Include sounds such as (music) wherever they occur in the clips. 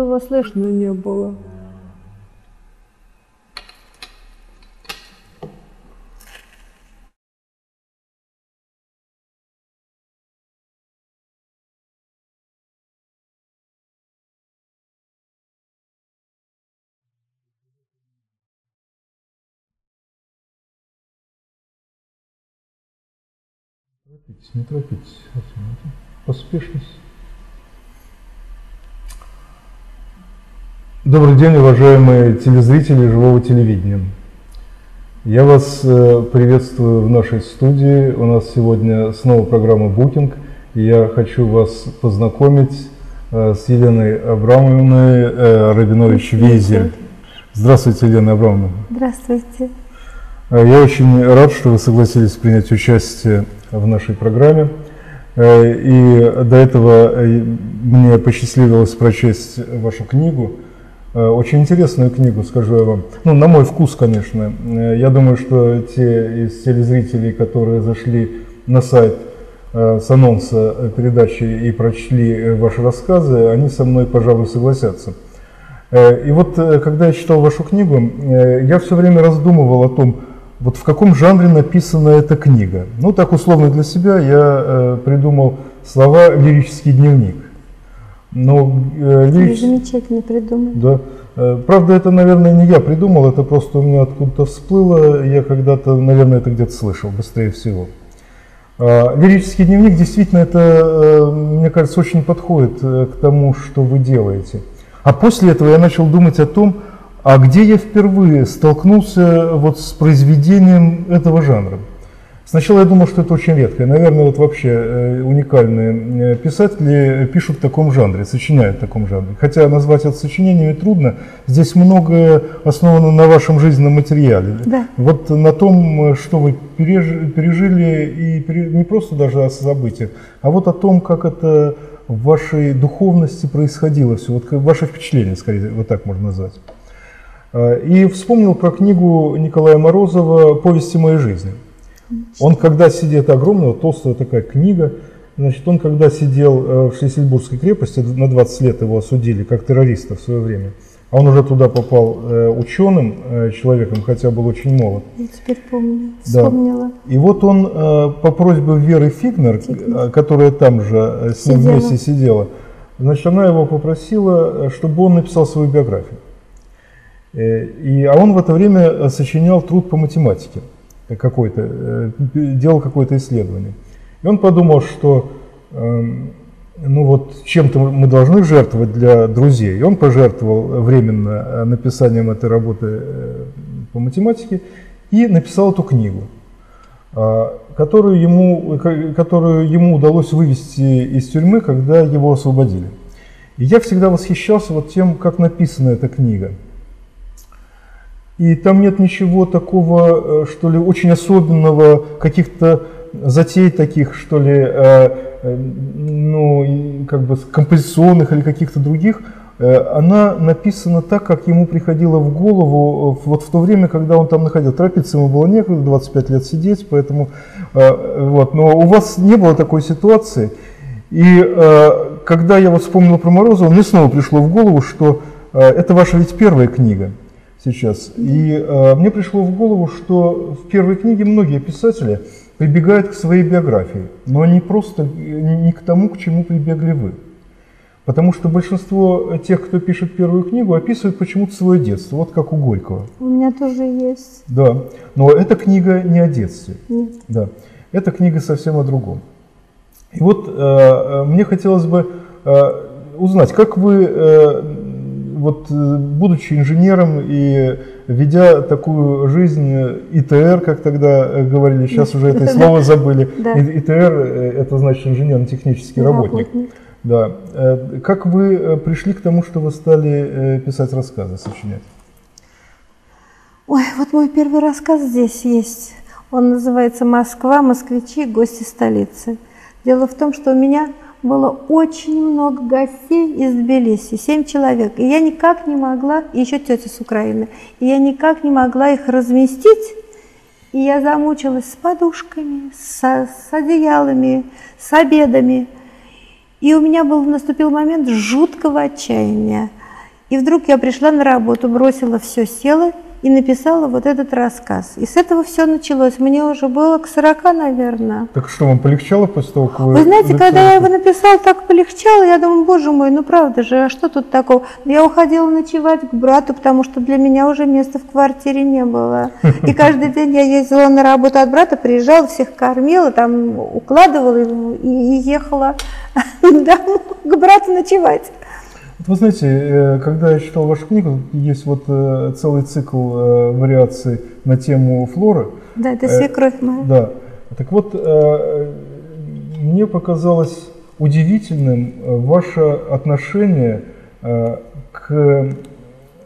его слышно не было. торопитесь, не торопитесь. Поспешность. Добрый день, уважаемые телезрители живого телевидения. Я вас э, приветствую в нашей студии. У нас сегодня снова программа «Букинг». И я хочу вас познакомить э, с Еленой Абрамовной э, Рабинович-Вейзель. Здравствуйте, Елена Абрамовна. Здравствуйте. Я очень рад, что вы согласились принять участие в нашей программе. И до этого мне посчастливилось прочесть вашу книгу. Э, очень интересную книгу, скажу я вам. Ну, на мой вкус, конечно. Я думаю, что те из телезрителей, которые зашли на сайт с анонса передачи и прочли ваши рассказы, они со мной, пожалуй, согласятся. И вот, когда я читал вашу книгу, я все время раздумывал о том, вот в каком жанре написана эта книга. Ну, так условно для себя я э, придумал слова «лирический дневник». Но, э, лирич... замечательно придумал. Да. Э, правда, это, наверное, не я придумал, это просто у меня откуда-то всплыло. Я когда-то, наверное, это где-то слышал, быстрее всего. Э, лирический дневник действительно, это, э, мне кажется, очень подходит э, к тому, что вы делаете. А после этого я начал думать о том, а где я впервые столкнулся вот с произведением этого жанра? Сначала я думал, что это очень редко. Наверное, вот вообще э, уникальные э, писатели пишут в таком жанре, сочиняют в таком жанре. Хотя назвать это сочинениями трудно. Здесь многое основано на вашем жизненном материале. Да. Вот на том, что вы пережили, и не просто даже о событиях, а вот о том, как это в вашей духовности происходило все. Вот ваше впечатление, скорее, вот так можно назвать. Э, и вспомнил про книгу Николая Морозова «Повести моей жизни». Он когда сидит, это огромная, толстая такая книга, значит, он когда сидел э, в Шлиссельбургской крепости, на 20 лет его осудили как террориста в свое время, а он уже туда попал э, ученым человеком, хотя был очень молод. Я теперь помню, вспомнила. Да. И вот он по просьбе Веры Фигнер, Фигнер. которая там же с ним сидела. вместе сидела, значит, она его попросила, чтобы он написал свою биографию. Э, и, а он в это время э, сочинял труд по математике какой-то, э, делал какое-то исследование. И он подумал, что эм, ну вот чем-то мы должны жертвовать для друзей. И он пожертвовал временно написанием этой работы по математике и написал эту книгу, которую ему, которую ему удалось вывести из тюрьмы, когда его освободили. И я всегда восхищался вот тем, как написана эта книга. И там нет ничего такого, э, что ли, очень особенного, каких-то затей таких, что ли, э, э, ну, как бы композиционных или каких-то других. Она написана так, как ему приходило в голову вот в то время, когда он там находил. Торопиться ему было некогда, 25 лет сидеть, поэтому вот. Но у вас не было такой ситуации. И когда я вот вспомнил про Морозова, мне снова пришло в голову, что это ваша ведь первая книга сейчас. И э, мне пришло в голову, что в первой книге многие писатели прибегают к своей биографии, но не просто не к тому, к чему прибегли вы. Потому что большинство тех, кто пишет первую книгу, описывают почему-то свое детство, вот как у Горького. У меня тоже есть. Да, но эта книга не о детстве. Нет. Да, эта книга совсем о другом. И вот э, э мне хотелось бы э, узнать, как вы э, вот э, будучи инженером и ведя такую жизнь ИТР, как тогда э, говорили, сейчас уже это (laughs) слово забыли. ИТР э, это значит инженерно-технический работник. Да. Как вы пришли к тому, что вы стали писать рассказы, сочинять? Ой, вот мой первый рассказ здесь есть. Он называется «Москва, москвичи, гости столицы». Дело в том, что у меня было очень много гостей из Тбилиси, семь человек. И я никак не могла, и еще тетя с Украины, и я никак не могла их разместить. И я замучилась с подушками, с, с одеялами, с обедами. И у меня был, наступил момент жуткого отчаяния. И вдруг я пришла на работу, бросила все, села и написала вот этот рассказ. И с этого все началось. Мне уже было к 40, наверное. Так что, вам полегчало после того, как вы... Вы знаете, когда я его написала, так полегчало, я думаю, боже мой, ну правда же, а что тут такого? Я уходила ночевать к брату, потому что для меня уже места в квартире не было. И каждый (laughs) день я ездила на работу от брата, приезжала, всех кормила, там укладывала и ехала (laughs) домой к брату ночевать. Вы знаете, э, когда я читал вашу книгу, есть вот э, целый цикл э, вариаций на тему флоры. Да, это свекровь моя. Да. Так вот, мне показалось удивительным ваше отношение к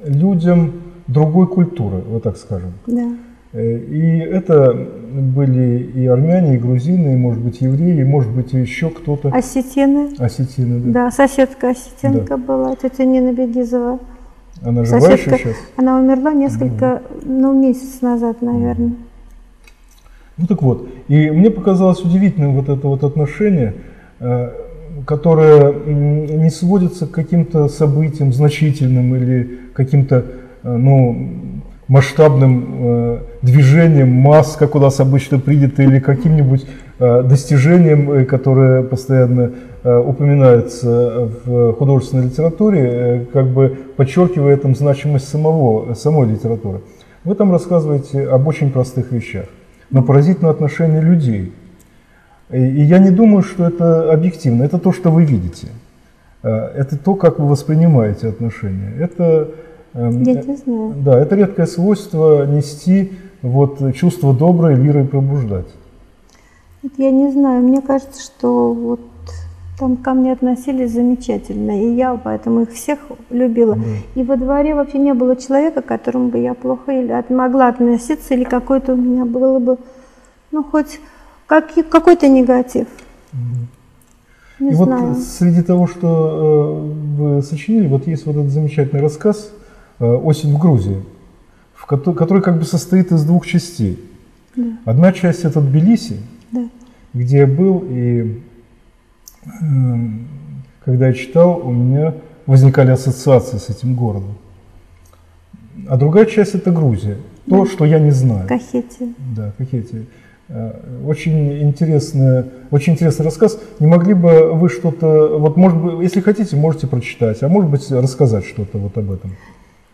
людям другой культуры, вот так скажем. Да. И это были и армяне, и грузины, и, может быть, евреи, и, может быть, еще кто-то. Осетины. Осетины, да. Да, соседка осетинка да. была, тетя Нина Бегизова. Она жива соседка. еще сейчас? Она умерла несколько, ну, месяц назад, наверное. Ну так вот, и мне показалось удивительным вот это вот отношение, э, которое не сводится к каким-то событиям значительным или каким-то, э, ну, масштабным э, движением масс, как у нас обычно принято, или каким-нибудь э, достижением, э, которое постоянно э, упоминается в художественной литературе, э, как бы подчеркивая этом значимость самого, самой литературы. Вы там рассказываете об очень простых вещах, но поразительное отношение людей. И я не думаю, что это объективно, это то, что вы видите. Э, это то, как вы воспринимаете отношения. Это Эм, Я не знаю. Да, это редкое свойство нести вот чувство доброе, лирой пробуждать. Я не знаю, мне кажется, что вот там ко мне относились замечательно, и я поэтому их всех любила. Да. И во дворе вообще не было человека, к которому бы я плохо или могла относиться, или какой-то у меня было бы, ну, хоть как, какой-то негатив. Не и знаю. вот среди того, что э, вы сочинили, вот есть вот этот замечательный рассказ Э, «Осень в Грузии», в который, который как бы состоит из двух частей. Да. Одна часть это Тбилиси, да. где я был, и э, когда я читал, у меня возникали ассоциации с этим городом. А другая часть это Грузия, то, да. что я не знаю. Кахети. Да, Кахети. Э, очень интересный, очень интересный рассказ. Не могли бы вы что-то, вот может быть, если хотите, можете прочитать, а может быть рассказать что-то вот об этом.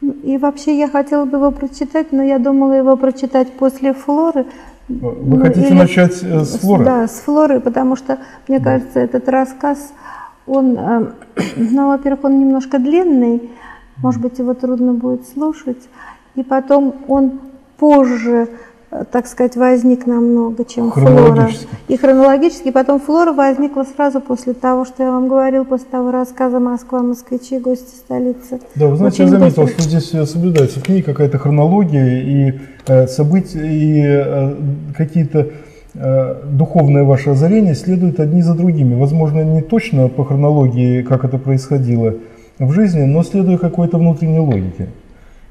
И вообще я хотела бы его прочитать, но я думала его прочитать после Флоры. Вы ну, хотите или... начать э, с Флоры? Да, с Флоры, потому что, мне да. кажется, этот рассказ, он, э, (clears throat) ну, во-первых, он немножко длинный, может быть, его трудно будет слушать, и потом он позже так сказать, возник намного, чем флора. И хронологически. Потом флора возникла сразу после того, что я вам говорил, после того рассказа «Москва, москвичи, гости столицы». Да, вы знаете, Очень я заметил, быстро. что здесь э, соблюдается в книге какая-то хронология и э, события, и э, какие-то э, духовное ваше озарение следуют одни за другими. Возможно, не точно по хронологии, как это происходило в жизни, но следуя какой-то внутренней логике.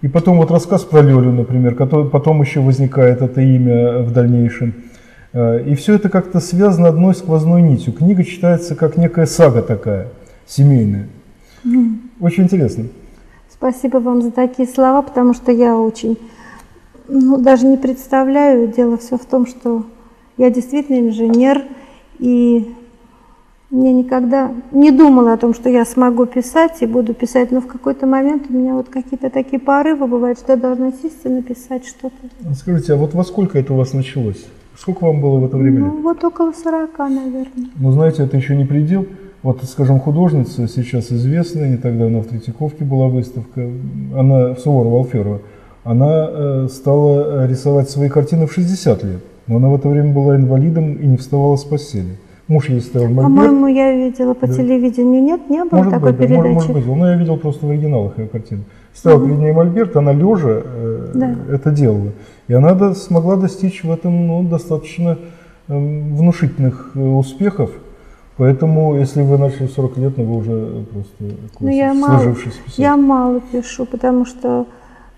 И потом вот рассказ про Лёлю, например, который, потом еще возникает это имя в дальнейшем. Э, и все это как-то связано одной сквозной нитью. Книга читается как некая сага такая, семейная. Очень интересно. Спасибо вам за такие слова, потому что я очень, ну, даже не представляю. Дело все в том, что я действительно инженер, и мне никогда не думала о том, что я смогу писать и буду писать, но в какой-то момент у меня вот какие-то такие порывы бывают, что я должна сесть и написать что-то. Скажите, а вот во сколько это у вас началось? Сколько вам было в это время? Ну, вот около 40, наверное. Ну, знаете, это еще не предел. Вот, скажем, художница сейчас известная, не так давно в Третьяковке была выставка, она в Суворова-Алферова, она э, стала рисовать свои картины в 60 лет, но она в это время была инвалидом и не вставала с постели. Муж ей ставил мольберт. По-моему, я видела по да. телевидению. Нет, не было может такой быть, передачи? Да, может, быть, но я видел просто в оригиналах ее картины. Ставил угу. перед ней мольберт, она лежа э, да. это делала. И она до, смогла достичь в этом ну, достаточно э, внушительных э, успехов. Поэтому, если вы начали в 40 лет, ну, вы уже просто ну, я мало, Я мало пишу, потому что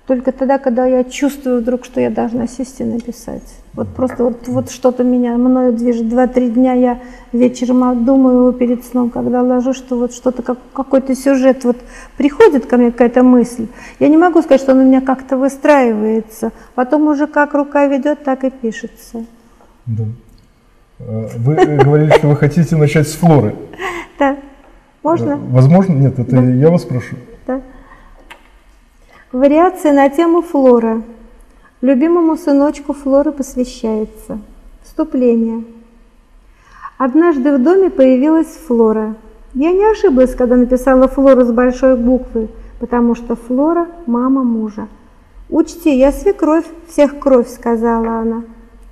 только тогда, когда я чувствую вдруг, что я должна сесть и написать. Вот просто вот, вот что-то меня мною движет. Два-три дня я вечером думаю перед сном, когда ложусь, что вот что-то, как, какой-то сюжет, вот приходит ко мне какая-то мысль. Я не могу сказать, что он у меня как-то выстраивается. Потом уже как рука ведет, так и пишется. Да. А, вы говорили, что вы хотите начать с флоры. Да. Можно? Возможно? Нет, это я вас прошу. Да. Вариация на тему флора. Любимому сыночку Флоры посвящается. Вступление. Однажды в доме появилась Флора. Я не ошиблась, когда написала Флора с большой буквы, потому что Флора – мама мужа. «Учти, я свекровь, всех кровь», – сказала она.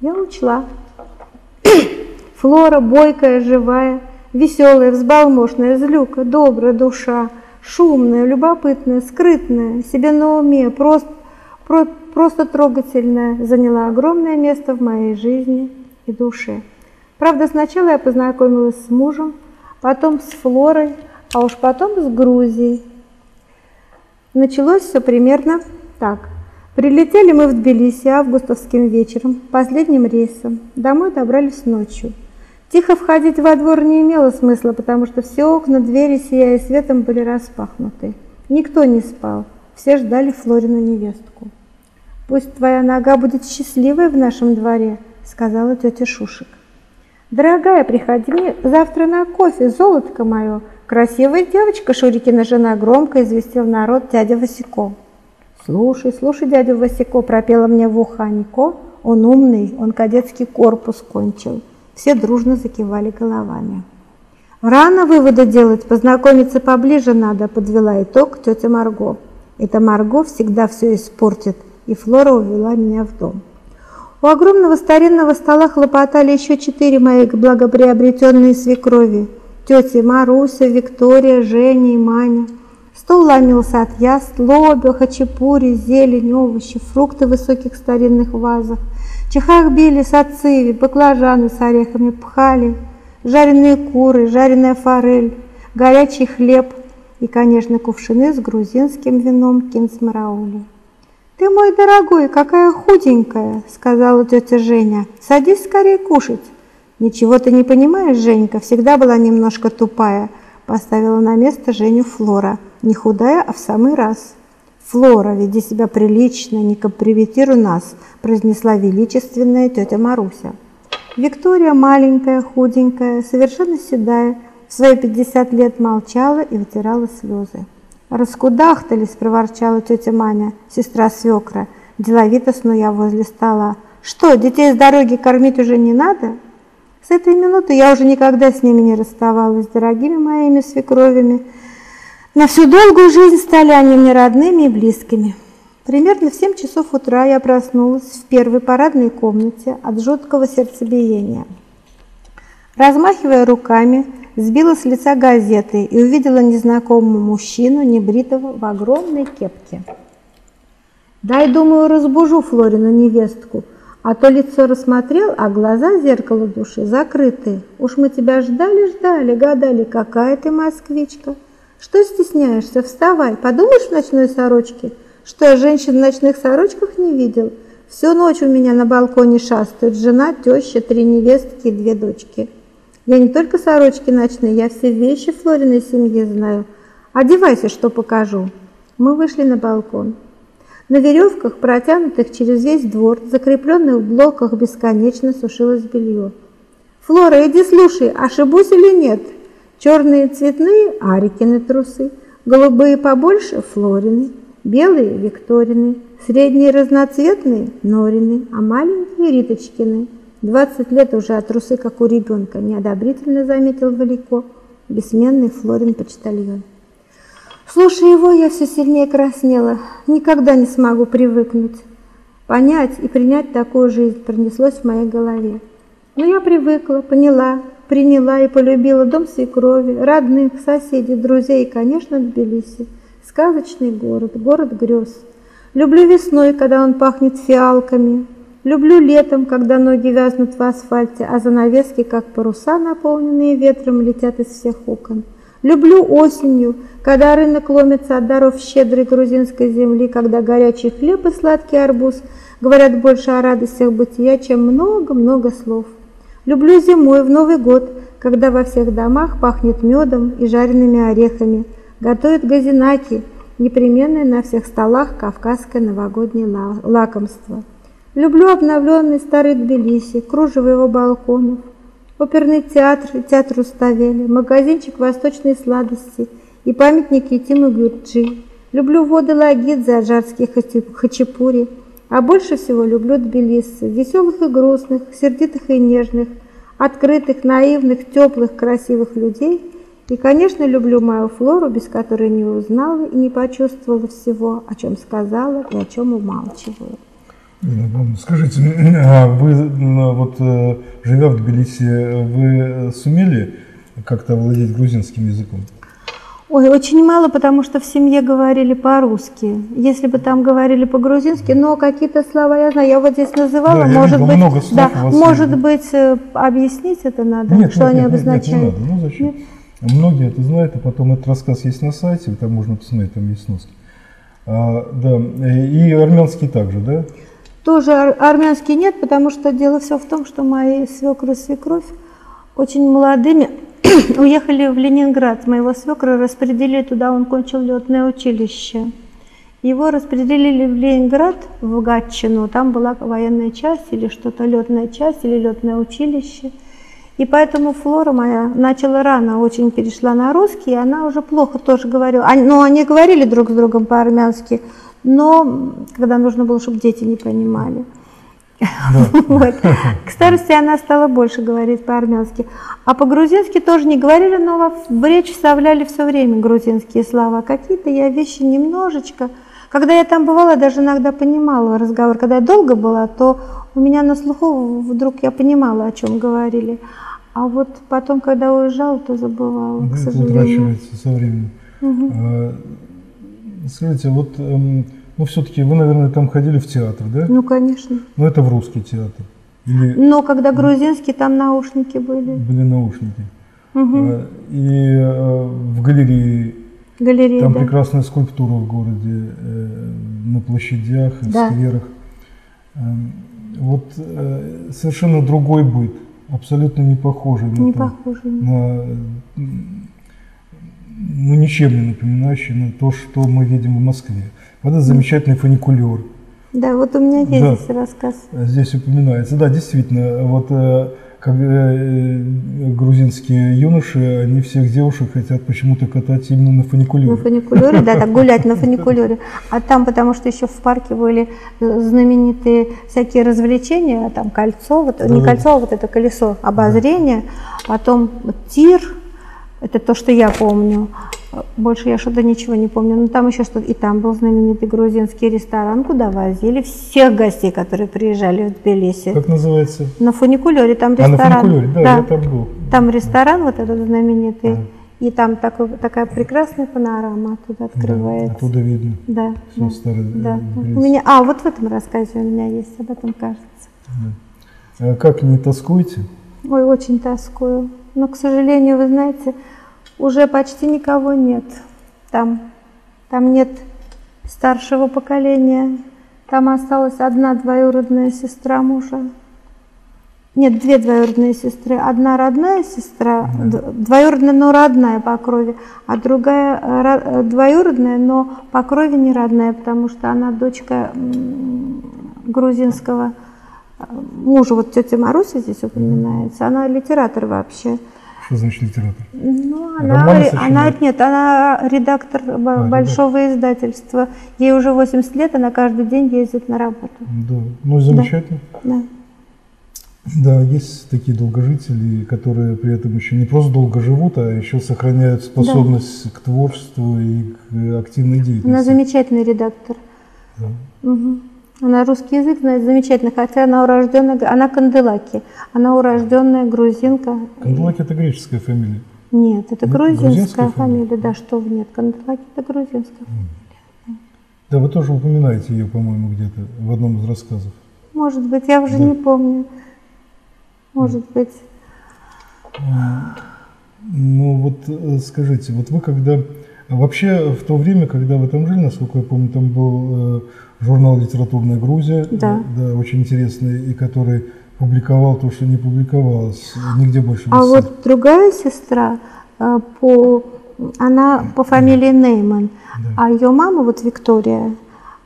Я учла. (clears throat) Флора бойкая, живая, веселая, взбалмошная, злюка, добрая душа, шумная, любопытная, скрытная, себе на уме, просто, про, просто трогательная, заняла огромное место в моей жизни и душе. Правда, сначала я познакомилась с мужем, потом с Флорой, а уж потом с Грузией. Началось все примерно так. Прилетели мы в Тбилиси августовским вечером, последним рейсом. Домой добрались ночью. Тихо входить во двор не имело смысла, потому что все окна, двери, сияя светом, были распахнуты. Никто не спал, все ждали Флорину невестку. «Пусть твоя нога будет счастливой в нашем дворе», — сказала тетя Шушек. «Дорогая, приходи мне завтра на кофе, золотко мое!» Красивая девочка, Шурикина жена, громко известил народ дядя Васико. «Слушай, слушай, дядя Васико», — пропела мне в ухо Нико. «Он умный, он кадетский корпус кончил». Все дружно закивали головами. «Рано выводы делать, познакомиться поближе надо», — подвела итог тетя Марго. «Это Марго всегда все испортит», и Флора увела меня в дом. У огромного старинного стола хлопотали еще четыре мои благоприобретенные свекрови. Тети Маруся, Виктория, Женя и Маня. Стол ломился от яств, лобя, хачапури, зелень, овощи, фрукты в высоких старинных вазах. Чехах били сациви, баклажаны с орехами, пхали, жареные куры, жареная форель, горячий хлеб и, конечно, кувшины с грузинским вином кинсмараули. «Ты мой дорогой, какая худенькая!» — сказала тетя Женя. «Садись скорее кушать». «Ничего ты не понимаешь, Женька, всегда была немножко тупая», — поставила на место Женю Флора. «Не худая, а в самый раз». «Флора, веди себя прилично, не компрометируй нас», — произнесла величественная тетя Маруся. Виктория, маленькая, худенькая, совершенно седая, в свои пятьдесят лет молчала и вытирала слезы. «Раскудахтались!» – проворчала тетя Маня, сестра свекра, деловито снуя возле стола. «Что, детей с дороги кормить уже не надо?» С этой минуты я уже никогда с ними не расставалась, дорогими моими свекровями. На всю долгую жизнь стали они мне родными и близкими. Примерно в семь часов утра я проснулась в первой парадной комнате от жуткого сердцебиения. Размахивая руками, сбила с лица газеты и увидела незнакомого мужчину, небритого в огромной кепке. «Дай, думаю, разбужу Флорину невестку, а то лицо рассмотрел, а глаза зеркало души закрыты. Уж мы тебя ждали-ждали, гадали, какая ты москвичка. Что стесняешься? Вставай, подумаешь в ночной сорочке, что я женщин в ночных сорочках не видел. Всю ночь у меня на балконе шастают жена, теща, три невестки и две дочки». Я не только сорочки ночные, я все вещи Флориной семьи знаю. Одевайся, что покажу. Мы вышли на балкон. На веревках, протянутых через весь двор, закрепленных в блоках, бесконечно сушилось белье. «Флора, иди слушай, ошибусь или нет?» Черные цветные – Арикины трусы, голубые побольше – Флорины, белые – Викторины, средние разноцветные – Норины, а маленькие – Риточкины – Двадцать лет уже, а трусы, как у ребенка, неодобрительно заметил Валико, бессменный Флорин почтальон. Слушая его, я все сильнее краснела. Никогда не смогу привыкнуть. Понять и принять такую жизнь пронеслось в моей голове. Но я привыкла, поняла, приняла и полюбила дом свекрови, родных, соседей, друзей и, конечно, Тбилиси. Сказочный город, город грез. Люблю весной, когда он пахнет фиалками, Люблю летом, когда ноги вязнут в асфальте, а занавески, как паруса, наполненные ветром, летят из всех окон. Люблю осенью, когда рынок ломится от даров щедрой грузинской земли, когда горячий хлеб и сладкий арбуз говорят больше о радостях бытия, чем много-много слов. Люблю зимой в Новый год, когда во всех домах пахнет медом и жареными орехами, готовят газинаки, непременное на всех столах кавказское новогоднее лакомство. Люблю обновленный старый Тбилиси, кружево его балконов, оперный театр, театр Руставели, магазинчик восточной сладости и памятник Етиму Гюрджи. Люблю воды Лагидзе, аджарские хачапури, а больше всего люблю Тбилиси, веселых и грустных, сердитых и нежных, открытых, наивных, теплых, красивых людей. И, конечно, люблю мою Флору, без которой не узнала и не почувствовала всего, о чем сказала и о чем умалчиваю. Скажите, а вы вот э, живя в Тбилиси, вы сумели как-то владеть грузинским языком? Ой, очень мало, потому что в семье говорили по-русски. Если бы там говорили по-грузински, но какие-то слова я знаю. Я вот здесь называла, да, может быть, много слов да, может есть. быть, э, объяснить это надо, нет, что нет, они нет, обозначают. Нет, не надо. Ну зачем? Нет? Многие это знают, а потом этот рассказ есть на сайте, там можно посмотреть, там есть сноски. А, да, и армянский также, да? Тоже армянский нет, потому что дело все в том, что мои свекры и свекровь очень молодыми (clears throat) уехали в Ленинград. Моего свекра распределили туда, он кончил летное училище. Его распределили в Ленинград, в Гатчину. Там была военная часть или что-то, летная часть или летное училище. И поэтому Флора моя начала рано, очень перешла на русский, и она уже плохо тоже говорила. Но они говорили друг с другом по-армянски, но когда нужно было, чтобы дети не понимали. (laughs) Вот. К старости она стала больше говорить по-армянски. А по-грузински тоже не говорили, но в речь вставляли все время грузинские слова. Какие-то я вещи немножечко. Когда я там бывала, даже иногда понимала разговор. Когда я долго была, то у меня на слуху вдруг я понимала, о чем говорили. А вот потом, когда уезжала, то забывала, к сожалению. со временем. Угу. Скажите, вот эм, ну все-таки вы, наверное, там ходили в театр, да? Ну, конечно. Ну, это в русский театр. Или... Но когда грузинский, там наушники были. Были наушники. Угу. И э, в галерее. Галерея, Там да. прекрасная скульптура в городе, э, на площадях, в да. скверах. Эм, вот совершенно другой быт, абсолютно не похожий на, не то, похожий. на ну, ничем не напоминающий на то, что мы видим в Москве. Вот это замечательный фуникулер. Да, вот у меня есть да, здесь рассказ. Здесь упоминается. Да, действительно, вот э, как э, грузинские юноши, они всех девушек хотят почему-то катать именно на фуникулере. На фуникулере, да, так гулять на фуникулере. А там, потому что еще в парке были знаменитые всякие развлечения, там кольцо, вот, не кольцо, а вот это колесо обозрения, потом тир, это то, что я помню. Больше я что-то ничего не помню. Но там еще что-то. И там был знаменитый грузинский ресторан, куда возили всех гостей, которые приезжали в Тбилиси. Как называется? На фуникулере. Там ресторан. А, на фуникулере, да, да. я там был. Там ресторан вот этот знаменитый. Да. И там такой, такая прекрасная панорама оттуда открывается. Да, оттуда видно. Да. Все да, старое. Да. У меня, а, вот в этом рассказе у меня есть, об этом кажется. Да. А как не тоскуете? Ой, очень тоскую. Но, к сожалению, вы знаете, уже почти никого нет там. Там нет старшего поколения. Там осталась одна двоюродная сестра мужа. Нет, две двоюродные сестры. Одна родная сестра, двоюродная, но родная по крови, а другая двоюродная, но по крови не родная, потому что она дочка грузинского мужа. Вот тетя Маруся здесь упоминается. Она литератор вообще. Что значит литератор? Ну, она, она нет, она редактор а, большого редактор. издательства. Ей уже 80 лет, она каждый день ездит на работу. Да, ну замечательно. Да. Да, есть такие долгожители, которые при этом еще не просто долго живут, а еще сохраняют способность да. к творчеству и к активной деятельности. Она замечательный редактор. Да. Угу. Она русский язык знает замечательно, хотя она урожденная, она Канделаки, она урожденная грузинка. Канделаки это греческая фамилия? Нет, это грузинская, грузинская фамилия. фамилия, да, что нет, Канделаки это грузинская фамилия. Да, вы тоже упоминаете ее, по-моему, где-то в одном из рассказов. Может быть, я уже да. не помню. Может быть. Ну вот э, скажите, вот вы когда вообще в то время, когда вы там жили, насколько я помню, там был э, журнал «Литературная Грузия», да. да, очень интересный, и который публиковал то, что не публиковалось нигде больше. А вот другая сестра э, по она по фамилии Нейман, да. а ее мама вот Виктория,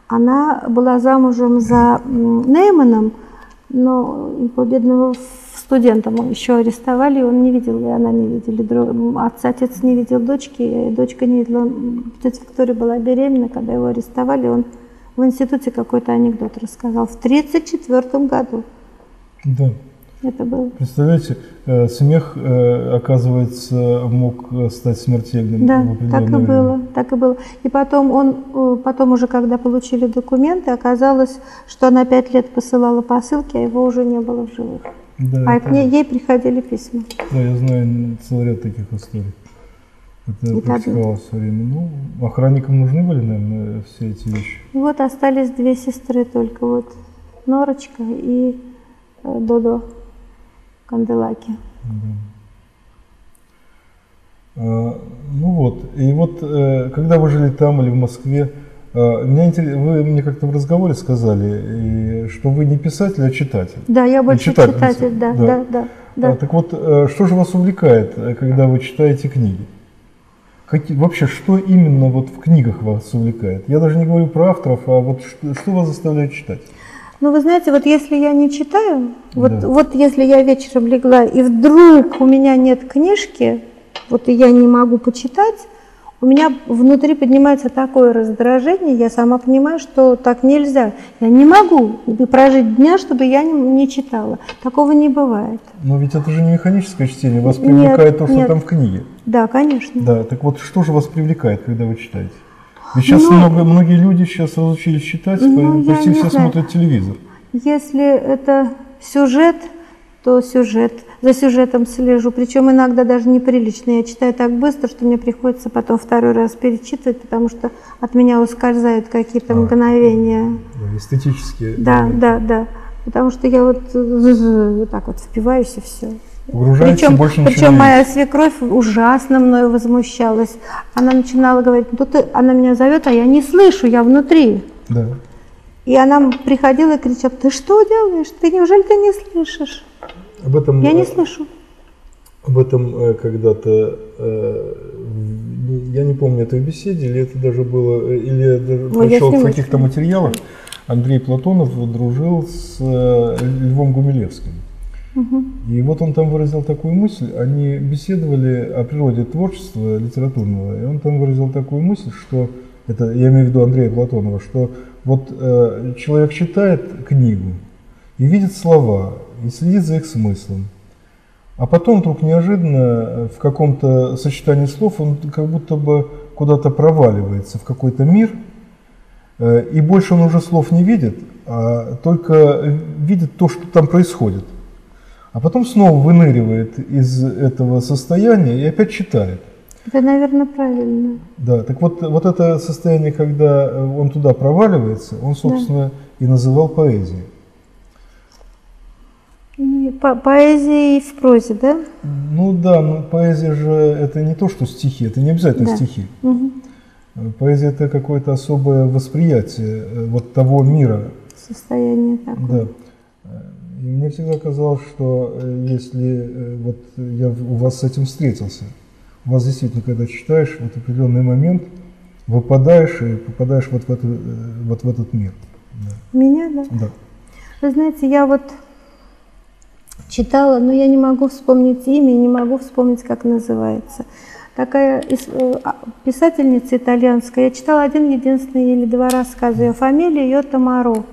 она была замужем за Нейманом, но его бедного студента еще арестовали, он не видел, и она не видели. Отца, отец не видел дочки, и дочка не видела. Тетя Виктория была беременна, когда его арестовали, он в институте какой-то анекдот рассказал в 1934 году. Да. Это было. Представляете, э, смех, э, оказывается, мог стать смертельным. Да, так и время. было, так и было. И потом он, э, потом уже, когда получили документы, оказалось, что она пять лет посылала посылки, а его уже не было в живых. Да, а это... к ней, ей приходили письма. Да, я знаю целый ряд таких историй. Это все время. Ну, охранникам нужны были, наверное, все эти вещи. И вот остались две сестры только, вот Норочка и э, Додо Канделаки. Да. А, ну вот, и вот э, когда вы жили там или в Москве, а, меня интерес... Вы мне как-то в разговоре сказали, что вы не писатель, а читатель. Да, я больше читатель, читатель да, да, да. да, да. А, так вот, э, что же вас увлекает, э, когда вы читаете книги? Какие, вообще, что именно вот в книгах вас увлекает? Я даже не говорю про авторов, а вот что, что вас заставляет читать? Ну, вы знаете, вот если я не читаю, вот, да. вот если я вечером легла, и вдруг у меня нет книжки, вот и я не могу почитать, у меня внутри поднимается такое раздражение, я сама понимаю, что так нельзя. Я не могу прожить дня, чтобы я не, не читала. Такого не бывает. Но ведь это же не механическое чтение, вас привлекает нет, то, что нет. там в книге. Да, конечно. Да, так вот что же вас привлекает, когда вы читаете? Ведь сейчас ну, много, многие люди сейчас разучились читать, ну, почти все знаю. смотрят телевизор. Если это сюжет, то сюжет – за сюжетом слежу, причем иногда даже неприлично. Я читаю так быстро, что мне приходится потом второй раз перечитывать, потому что от меня ускользают какие-то а, мгновения. Эстетические. Да, да, да. Потому что я вот, вот так вот впиваюсь и все. Причем, больше причем моя свекровь ужасно мною возмущалась. Она начинала говорить, ну ты, она меня зовет, а я не слышу, я внутри. Да. И она приходила и кричала, ты что делаешь? Ты неужели ты не слышишь? Об этом, я не слышу. Об этом э, когда-то, э, я не помню, это в беседе, или это даже было, э, или я даже ну, прочел в каких-то материалах, Андрей Платонов дружил с Львом Гумилевским. Угу. И вот он там выразил такую мысль, они беседовали о природе творчества литературного, и он там выразил такую мысль, что, это я имею в виду Андрея Платонова, что вот э, человек читает книгу и видит слова, и следит за их смыслом. А потом вдруг неожиданно э, в каком-то сочетании слов он как будто бы куда-то проваливается в какой-то мир, э, и больше он уже слов не видит, а только видит то, что там происходит. А потом снова выныривает из этого состояния и опять читает. Это, наверное, правильно. Да, так вот, вот это состояние, когда он туда проваливается, он, собственно, да. и называл поэзией. По поэзии и в прозе, да? Ну да, но поэзия же это не то, что стихи, это не обязательно да. стихи. Угу. Поэзия это какое-то особое восприятие э, вот того мира. Состояние такое. Да. И мне всегда казалось, что э, если вот я у вас с этим встретился, у вас действительно, когда читаешь, вот определенный момент выпадаешь и попадаешь вот в, это, вот в этот мир. Да. Меня, да? Да. Вы знаете, я вот читала, но я не могу вспомнить имя и не могу вспомнить, как называется. Такая э, а, писательница итальянская. Я читала один единственный или два рассказа. Ее фамилия Йота Маро.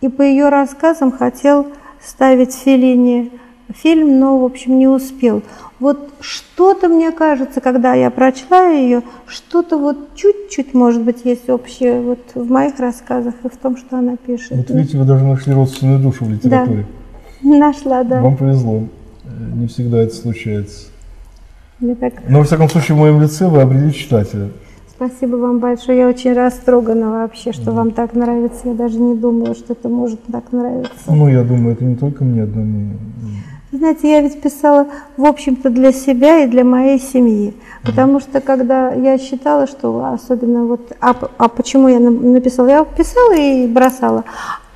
И по ее рассказам хотел ставить Феллини фильм, но, в общем, не успел. Вот что-то, мне кажется, когда я прочла ее, что-то вот чуть-чуть, может быть, есть общее вот в моих рассказах и в том, что она пишет. Вот видите, вы даже нашли родственную душу в литературе. Да. (laughs) Нашла, да. Вам повезло. Не всегда это случается. Мне так... Но, во всяком случае, в моем лице вы обрели читателя. Спасибо вам большое. Я очень растрогана вообще, что да. вам так нравится. Я даже не думала, что это может так нравиться. Ну, я думаю, это не только мне одному. Знаете, я ведь писала, в общем-то, для себя и для моей семьи. Потому что когда я считала, что особенно вот, а, а почему я написала? Я писала и бросала.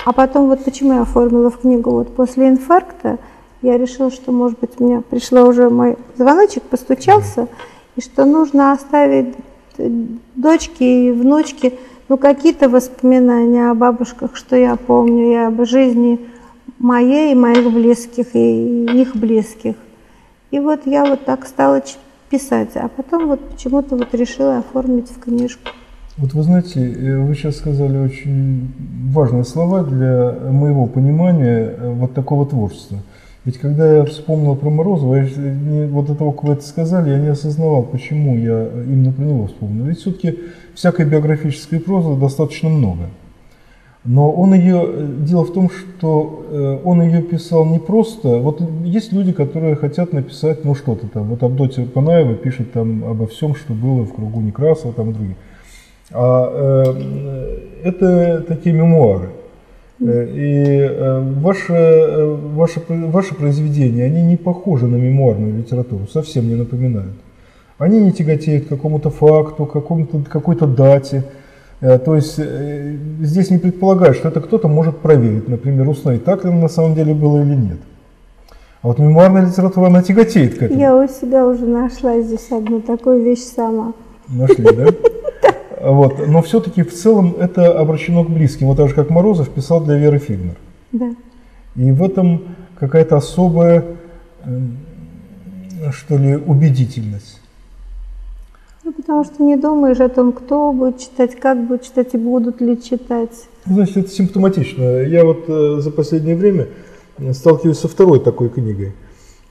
А потом вот почему я оформила в книгу? Вот после инфаркта я решила, что, может быть, у меня пришла уже мой звоночек, постучался, и что нужно оставить дочке и внучке ну, какие-то воспоминания о бабушках, что я помню, и об жизни моей и моих близких, и их близких. И вот я вот так стала писать, а потом вот почему-то вот решила оформить в книжку. Вот вы знаете, э, вы сейчас сказали очень важные слова для моего понимания э, вот такого творчества. Ведь когда я вспомнил про Морозова, не, вот этого, как вы это сказали, я не осознавал, почему я именно про него вспомнил. Ведь все-таки всякой биографической прозы достаточно много. Но он ее, дело в том, что э, он ее писал не просто, вот есть люди, которые хотят написать, ну что-то там, вот Абдотья Панаева пишет там обо всем, что было в кругу Некрасова, там другие. А э, это такие мемуары. Э, и э, ваши, э, ваши, ваши произведения, они не похожи на мемуарную литературу, совсем не напоминают. Они не тяготеют к какому-то факту, какому-то, какой-то дате. Э, то есть э, здесь не предполагают, что это кто-то может проверить, например, установить, так ли на самом деле было или нет. А вот мемуарная литература, она тяготеет к этому. Я у себя уже нашла здесь одну такую вещь сама. Нашли, да? (laughs) Вот. Но все-таки в целом это обращено к близким. Вот так же, как Морозов писал для Веры Фигнер. Да. И в этом какая-то особая, что ли, убедительность. Ну, потому что не думаешь о том, кто будет читать, как будет читать и будут ли читать. Значит, это симптоматично. Я вот э, за последнее время сталкиваюсь со второй такой книгой.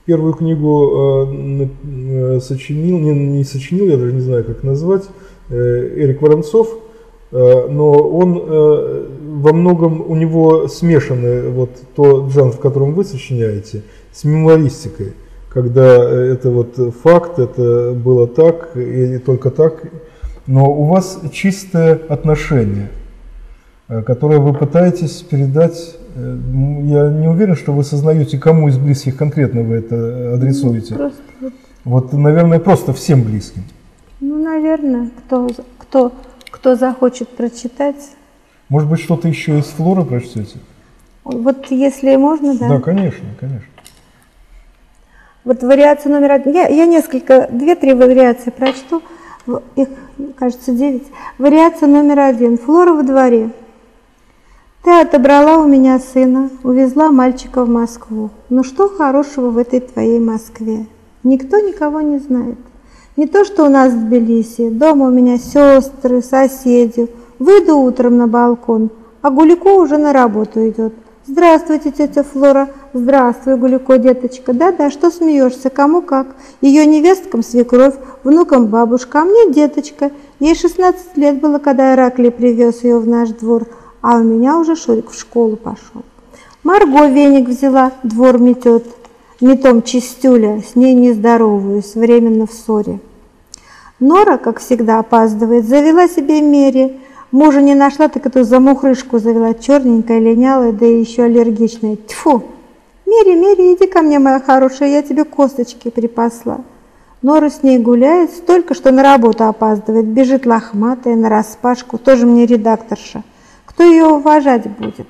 Первую книгу э, э, сочинил, не, не сочинил, я даже не знаю, как назвать, э, Эрик Воронцов, э, но он э, во многом, у него смешаны вот тот жанр, в котором вы сочиняете, с мемуаристикой когда э, это вот факт, это было так и только так, но у вас чистое отношение, э, которое вы пытаетесь передать. Э, я не уверен, что вы сознаете, кому из близких конкретно вы это адресуете. Просто... Вот, наверное, просто всем близким. Ну, наверное, кто, кто, кто захочет прочитать. Может быть, что-то еще из флоры прочтете? Вот если можно, да. Да, конечно, конечно. Вот вариация номер один. Я, я несколько, две-три вариации прочту. Их, кажется, девять. Вариация номер один. Флора во дворе. Ты отобрала у меня сына, увезла мальчика в Москву. Ну что хорошего в этой твоей Москве? Никто никого не знает. Не то, что у нас в Тбилиси. Дома у меня сестры, соседи. Выйду утром на балкон, а Гулико уже на работу идет. Здравствуйте, тетя Флора. Здравствуй, Гулико, деточка. Да-да, что смеешься? Кому как? Ее невесткам свекровь, внукам бабушка, а мне деточка. Ей 16 лет было, когда Ираклий привез ее в наш двор, а у меня уже Шурик в школу пошел. Марго веник взяла, двор метет. Метом чистюля, с ней не здороваюсь, временно в ссоре. Нора, как всегда, опаздывает, завела себе мере – Мужа не нашла, так эту замухрышку завела, черненькая, линялая, да еще аллергичная. Тьфу! Мери, Мери, иди ко мне, моя хорошая, я тебе косточки припасла. Нора с ней гуляет, столько, что на работу опаздывает, бежит лохматая, нараспашку, тоже мне редакторша. Кто ее уважать будет?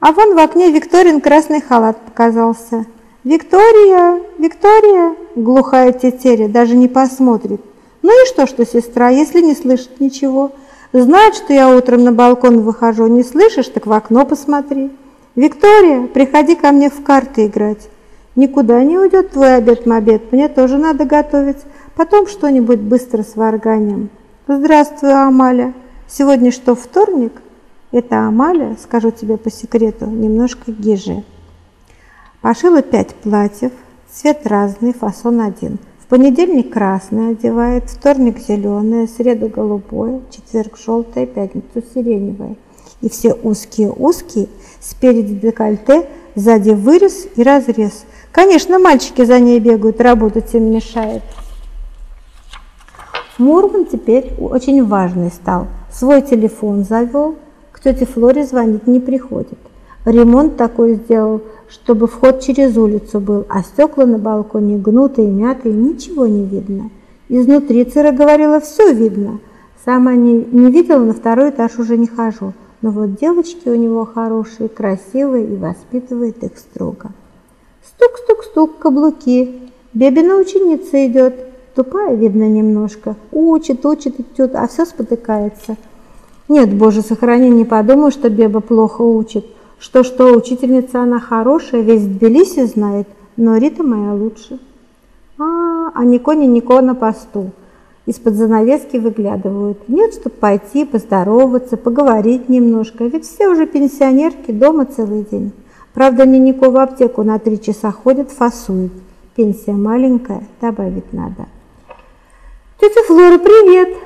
А вон в окне Викторин красный халат показался. «Виктория! Виктория!» Глухая тетеря даже не посмотрит. Ну и что, что сестра, если не слышит ничего? Знает, что я утром на балкон выхожу. Не слышишь, так в окно посмотри. Виктория, приходи ко мне в карты играть. Никуда не уйдет твой обед-мобед, мне тоже надо готовить. Потом что-нибудь быстро с варганем. Здравствуй, Амаля. Сегодня что, вторник? Это Амаля, скажу тебе по секрету, немножко гиже. Пошила пять платьев, цвет разный, фасон один – понедельник красное одевает, вторник зеленое, среду голубое, четверг желтое, пятницу сиреневое. И все узкие-узкие, спереди декольте, сзади вырез и разрез. Конечно, мальчики за ней бегают, работать им мешает. Мурман теперь очень важный стал. Свой телефон завел, к тете Флоре звонить не приходит. Ремонт такой сделал, чтобы вход через улицу был, а стекла на балконе гнутые, мятые, ничего не видно. Изнутри Цира говорила, все видно. Сама не, не видела, на второй этаж уже не хожу. Но вот девочки у него хорошие, красивые и воспитывает их строго. Стук-стук-стук, каблуки. Бебина ученица идет. Тупая, видно, немножко. Учит, учит, идет, а все спотыкается. Нет, Боже, сохрани, не подумай, что Беба плохо учит. Что-что, учительница она хорошая, весь Тбилиси знает, но Рита моя лучше. А, а Нико не Нико на посту. Из-под занавески выглядывают. Нет, чтобы пойти, поздороваться, поговорить немножко. Ведь все уже пенсионерки, дома целый день. Правда, не Нико в аптеку на три часа ходит, фасует. Пенсия маленькая, добавить надо. Тетя Флора, привет!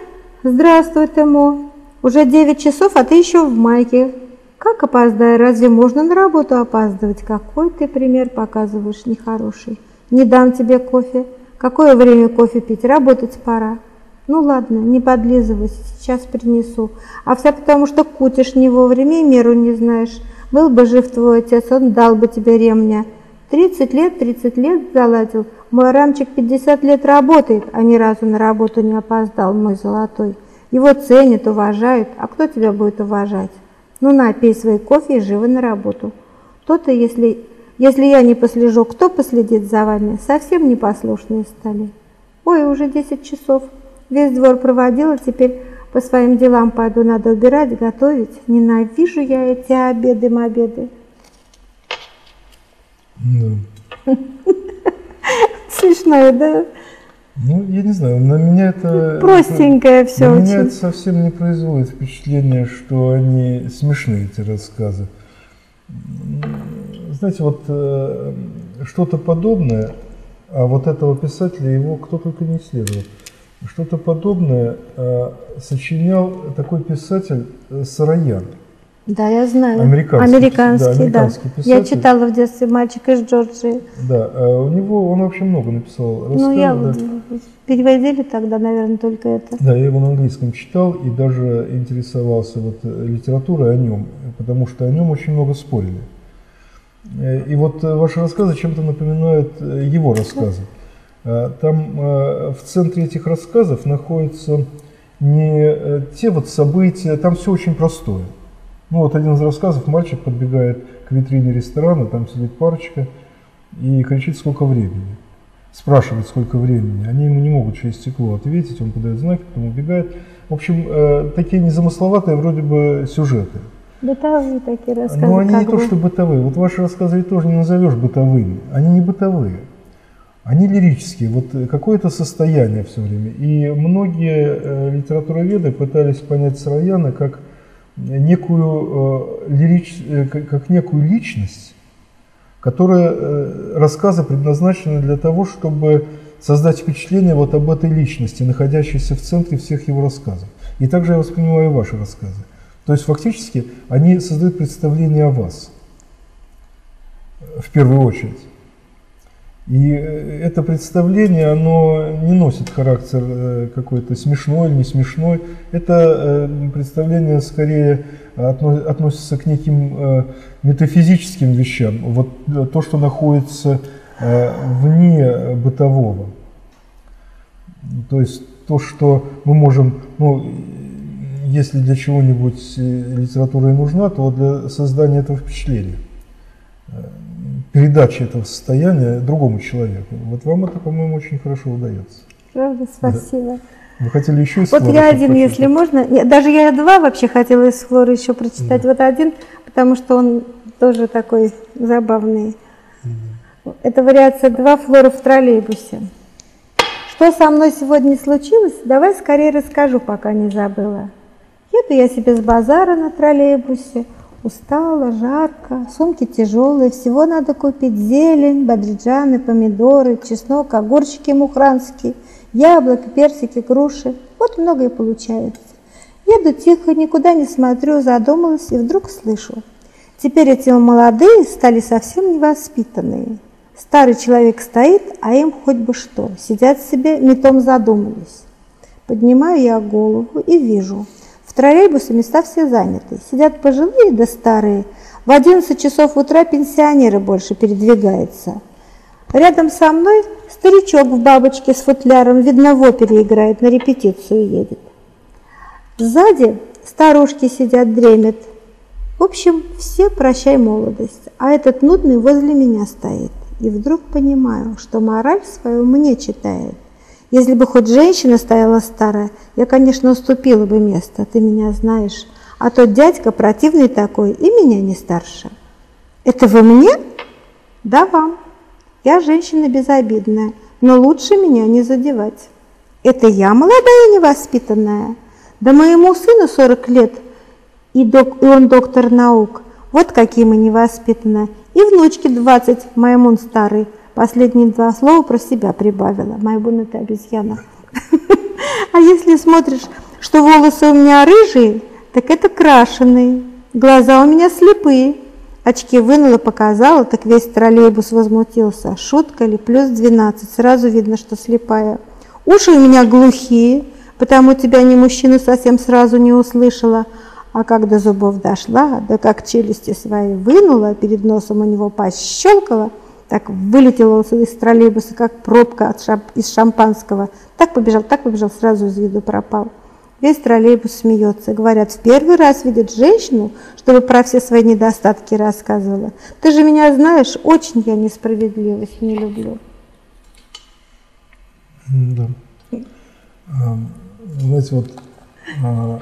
Здравствуй, Тимо. Уже девять часов, а ты еще в майке. Как опоздаю? Разве можно на работу опаздывать? Какой ты пример показываешь нехороший. Не дам тебе кофе. Какое время кофе пить? Работать пора. Ну ладно, не подлизывайся, сейчас принесу. А все потому, что кутишь не вовремя и меру не знаешь. Был бы жив твой отец, он дал бы тебе ремня. Тридцать лет, тридцать лет заладил. Мой рамчик пятьдесят лет работает, а ни разу на работу не опоздал, мой золотой. Его ценят, уважают, а кто тебя будет уважать? Ну на, пей свой кофе и живо на работу. То-то, если если я не послежу, кто последит за вами? Совсем непослушные стали. Ой, уже десять часов. Весь двор проводила, теперь по своим делам пойду, надо убирать, готовить. Ненавижу я эти обеды-мобеды. Да. (laughs) Смешное, да? Ну, я не знаю, на меня это... Простенькое все На очень. меня это совсем не производит впечатление, что они смешные, эти рассказы. Знаете, вот э, что-то подобное, а вот этого писателя его кто только не исследовал, что-то подобное э, сочинял такой писатель э, Сараян. Да, я знаю. Американский, Американский, да, да. американский Я писатель. читала в детстве «Мальчик из Джорджии». Да, а у него он вообще много написал рассказов. Ну, я да. переводили тогда, наверное, только это. Да, я его на английском читал и даже интересовался вот э, литературой о нем, потому что о нем очень много спорили. Э, И вот э, ваши рассказы чем-то напоминают э, его рассказы. Э, Там э, в центре этих рассказов находятся не э, те вот события, там все очень простое. Ну вот один из рассказов, мальчик подбегает к витрине ресторана, там сидит парочка и кричит, сколько времени. Спрашивает, сколько времени. Они ему не могут через стекло ответить, он подает знаки, потом убегает. В общем, э, такие незамысловатые вроде бы сюжеты. Бытовые такие рассказы. Но они не то, бы. что бытовые. Вот ваши рассказы тоже не назовешь бытовыми. Они не бытовые. Они лирические, вот какое-то состояние все время. И многие э, литературоведы пытались понять Сараяна как некую, э, лирич, э, как некую личность, которая э, рассказы предназначены для того, чтобы создать впечатление вот об этой личности, находящейся в центре всех его рассказов. И также я воспринимаю ваши рассказы. То есть фактически они создают представление о вас в первую очередь. И э, это представление, оно не носит характер э, какой-то смешной или не смешной. Это э, представление скорее отно- относится к неким метафизическим вещам. Вот то, что находится вне бытового. То есть то, что мы можем, ну, если для чего-нибудь литература и нужна, то для создания этого впечатления, передачи этого состояния другому человеку. Вот вам это, по-моему, очень хорошо удается. Правда, спасибо. Вы хотели еще из Вот я один, если прочитать? можно, нет, даже я два вообще хотела из Флоры еще прочитать. Вот один, потому что он тоже такой забавный. Это вариация два Флора в троллейбусе. Что со мной сегодня случилось, давай скорее расскажу, пока не забыла. Еду я себе с базара на троллейбусе, устала, жарко, сумки тяжелые, всего надо купить зелень, бадриджаны, помидоры, чеснок, огурчики мухранские, яблоки, персики, груши. Вот много и получается. Еду тихо, никуда не смотрю, задумалась и вдруг слышу. Теперь эти молодые стали совсем невоспитанные. Старый человек стоит, а им хоть бы что. Сидят себе, не том задумались. Поднимаю я голову и вижу. В троллейбусе места все заняты. Сидят пожилые да старые. В 11 часов утра пенсионеры больше передвигаются. Рядом со мной старичок в бабочке с футляром, видно, в опере играет, на репетицию едет. Сзади старушки сидят, дремят. В общем, все прощай молодость, а этот нудный возле меня стоит. И вдруг понимаю, что мораль свою мне читает. Если бы хоть женщина стояла старая, я, конечно, уступила бы место, ты меня знаешь. А тот дядька противный такой, и меня не старше. Это вы мне? Да, вам. Я женщина безобидная, но лучше меня не задевать. Это я молодая невоспитанная? Да моему сыну 40 лет, и, док, и он доктор наук. Вот какие мы невоспитанные. И внучке 20, Маймун старый. Последние два слова про себя прибавила. Майбун – это обезьяна. (laughs) А если смотришь, что волосы у меня рыжие, так это крашеные. Глаза у меня слепые. Очки вынула, показала, так весь троллейбус возмутился. Шутка ли? Плюс 12. Сразу видно, что слепая. Уши у меня глухие, потому тебя ни мужчину совсем сразу не услышала. А как до зубов дошла, да как челюсти свои вынула, перед носом у него пощелкала – так вылетел из троллейбуса, как пробка от шамп из шампанского. Так побежал, так побежал, сразу из виду пропал. Весь троллейбус смеется. Говорят, в первый раз видят женщину, чтобы про все свои недостатки рассказывала. Ты же меня знаешь, очень я несправедливость не люблю. Да. А, знаете, вот, а,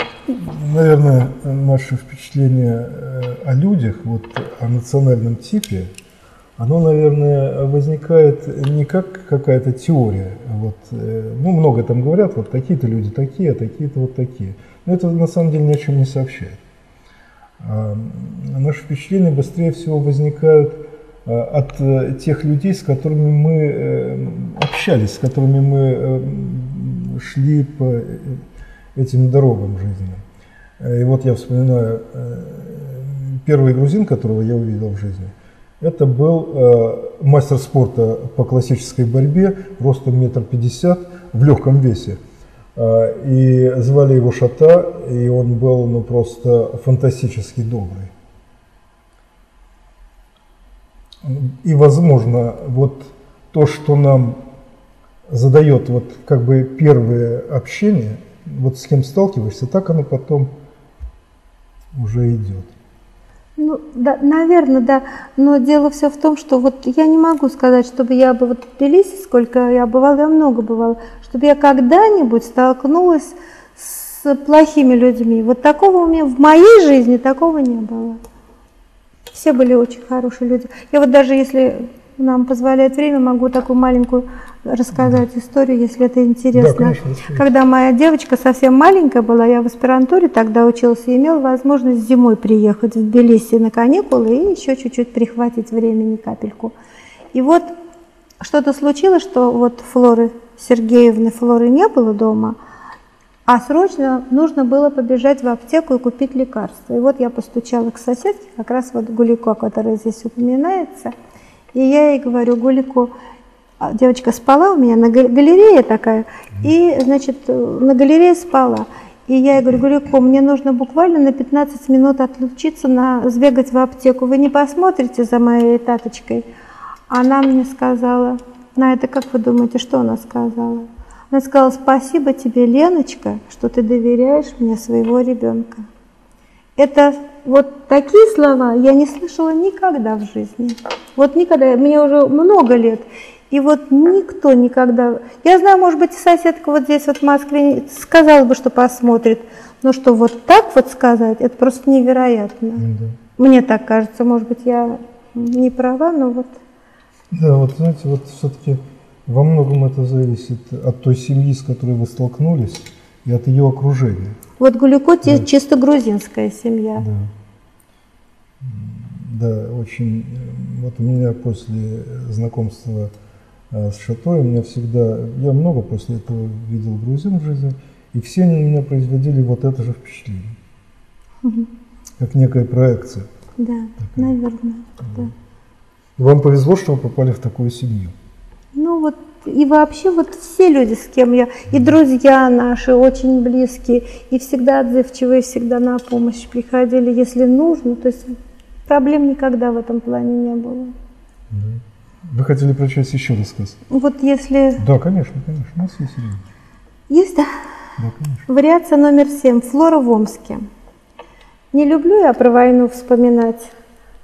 наверное, наше впечатление э, о людях, вот о национальном типе – оно, наверное, возникает не как какая-то теория. Вот, э, ну, много там говорят, вот такие-то люди такие, а такие-то вот такие. Но это на самом деле ни о чем не сообщает. А наши впечатления быстрее всего возникают а, от э, тех людей, с которыми мы э, общались, с которыми мы шли по этим дорогам жизни. И вот я вспоминаю первый грузин, которого я увидел в жизни – это был э, мастер спорта по классической борьбе, ростом метр пятьдесят, в легком весе. Э, и звали его Шата, и он был ну, просто фантастически добрый. И, возможно, вот то, что нам задает вот как бы первое общение, вот с кем сталкиваешься, так оно потом уже идет. Ну, да, наверное, да. Но дело все в том, что вот я не могу сказать, чтобы я бы вот в Тбилиси, сколько я бывала, я много бывала, чтобы я когда-нибудь столкнулась с плохими людьми. Вот такого у меня в моей жизни такого не было. Все были очень хорошие люди. Я вот даже если нам позволяет время, могу такую маленькую рассказать да. историю, если это интересно. Да, конечно, Когда моя девочка совсем маленькая была, я в аспирантуре тогда учился и имел возможность зимой приехать в Тбилиси на каникулы и еще чуть-чуть прихватить времени капельку. И вот что-то случилось, что вот Флоры Сергеевны, Флоры не было дома, а срочно нужно было побежать в аптеку и купить лекарства. И вот я постучала к соседке, как раз вот Гулико, который здесь упоминается – и я ей говорю, Гулику, а, девочка спала у меня на галерее такая, и, значит, на галерее спала. И я ей говорю, Гулико, мне нужно буквально на 15 минут отлучиться, на, сбегать в аптеку. Вы не посмотрите за моей таточкой? Она мне сказала, на это как вы думаете, что она сказала? Она сказала, спасибо тебе, Леночка, что ты доверяешь мне своего ребенка. Это вот такие слова я не слышала никогда в жизни. Вот никогда, мне уже много лет. И вот никто никогда... Я знаю, может быть, соседка вот здесь вот в Москве сказала бы, что посмотрит. Но что вот так вот сказать, это просто невероятно. Да. Мне так кажется, может быть, я не права, но вот... Да, вот знаете, вот все-таки во многом это зависит от той семьи, с которой вы столкнулись, и от ее окружения. Вот Гулико да. чисто грузинская семья. Да. да, очень. Вот у меня после знакомства с Шатой, у меня всегда, я много после этого видел грузин в жизни, и все они у меня производили вот это же впечатление. Угу. Как некая проекция. Да, такая. наверное. Да. Вам повезло, что вы попали в такую семью. Ну вот и вообще вот все люди, с кем я, и друзья наши очень близкие, и всегда отзывчивые, всегда на помощь приходили, если нужно. То есть Проблем никогда в этом плане не было. Вы хотели прочесть еще рассказ? Вот если... Да, конечно, конечно. У нас есть время. Есть, да? Да, конечно. Вариация номер семь. Флора в Омске. Не люблю я про войну вспоминать.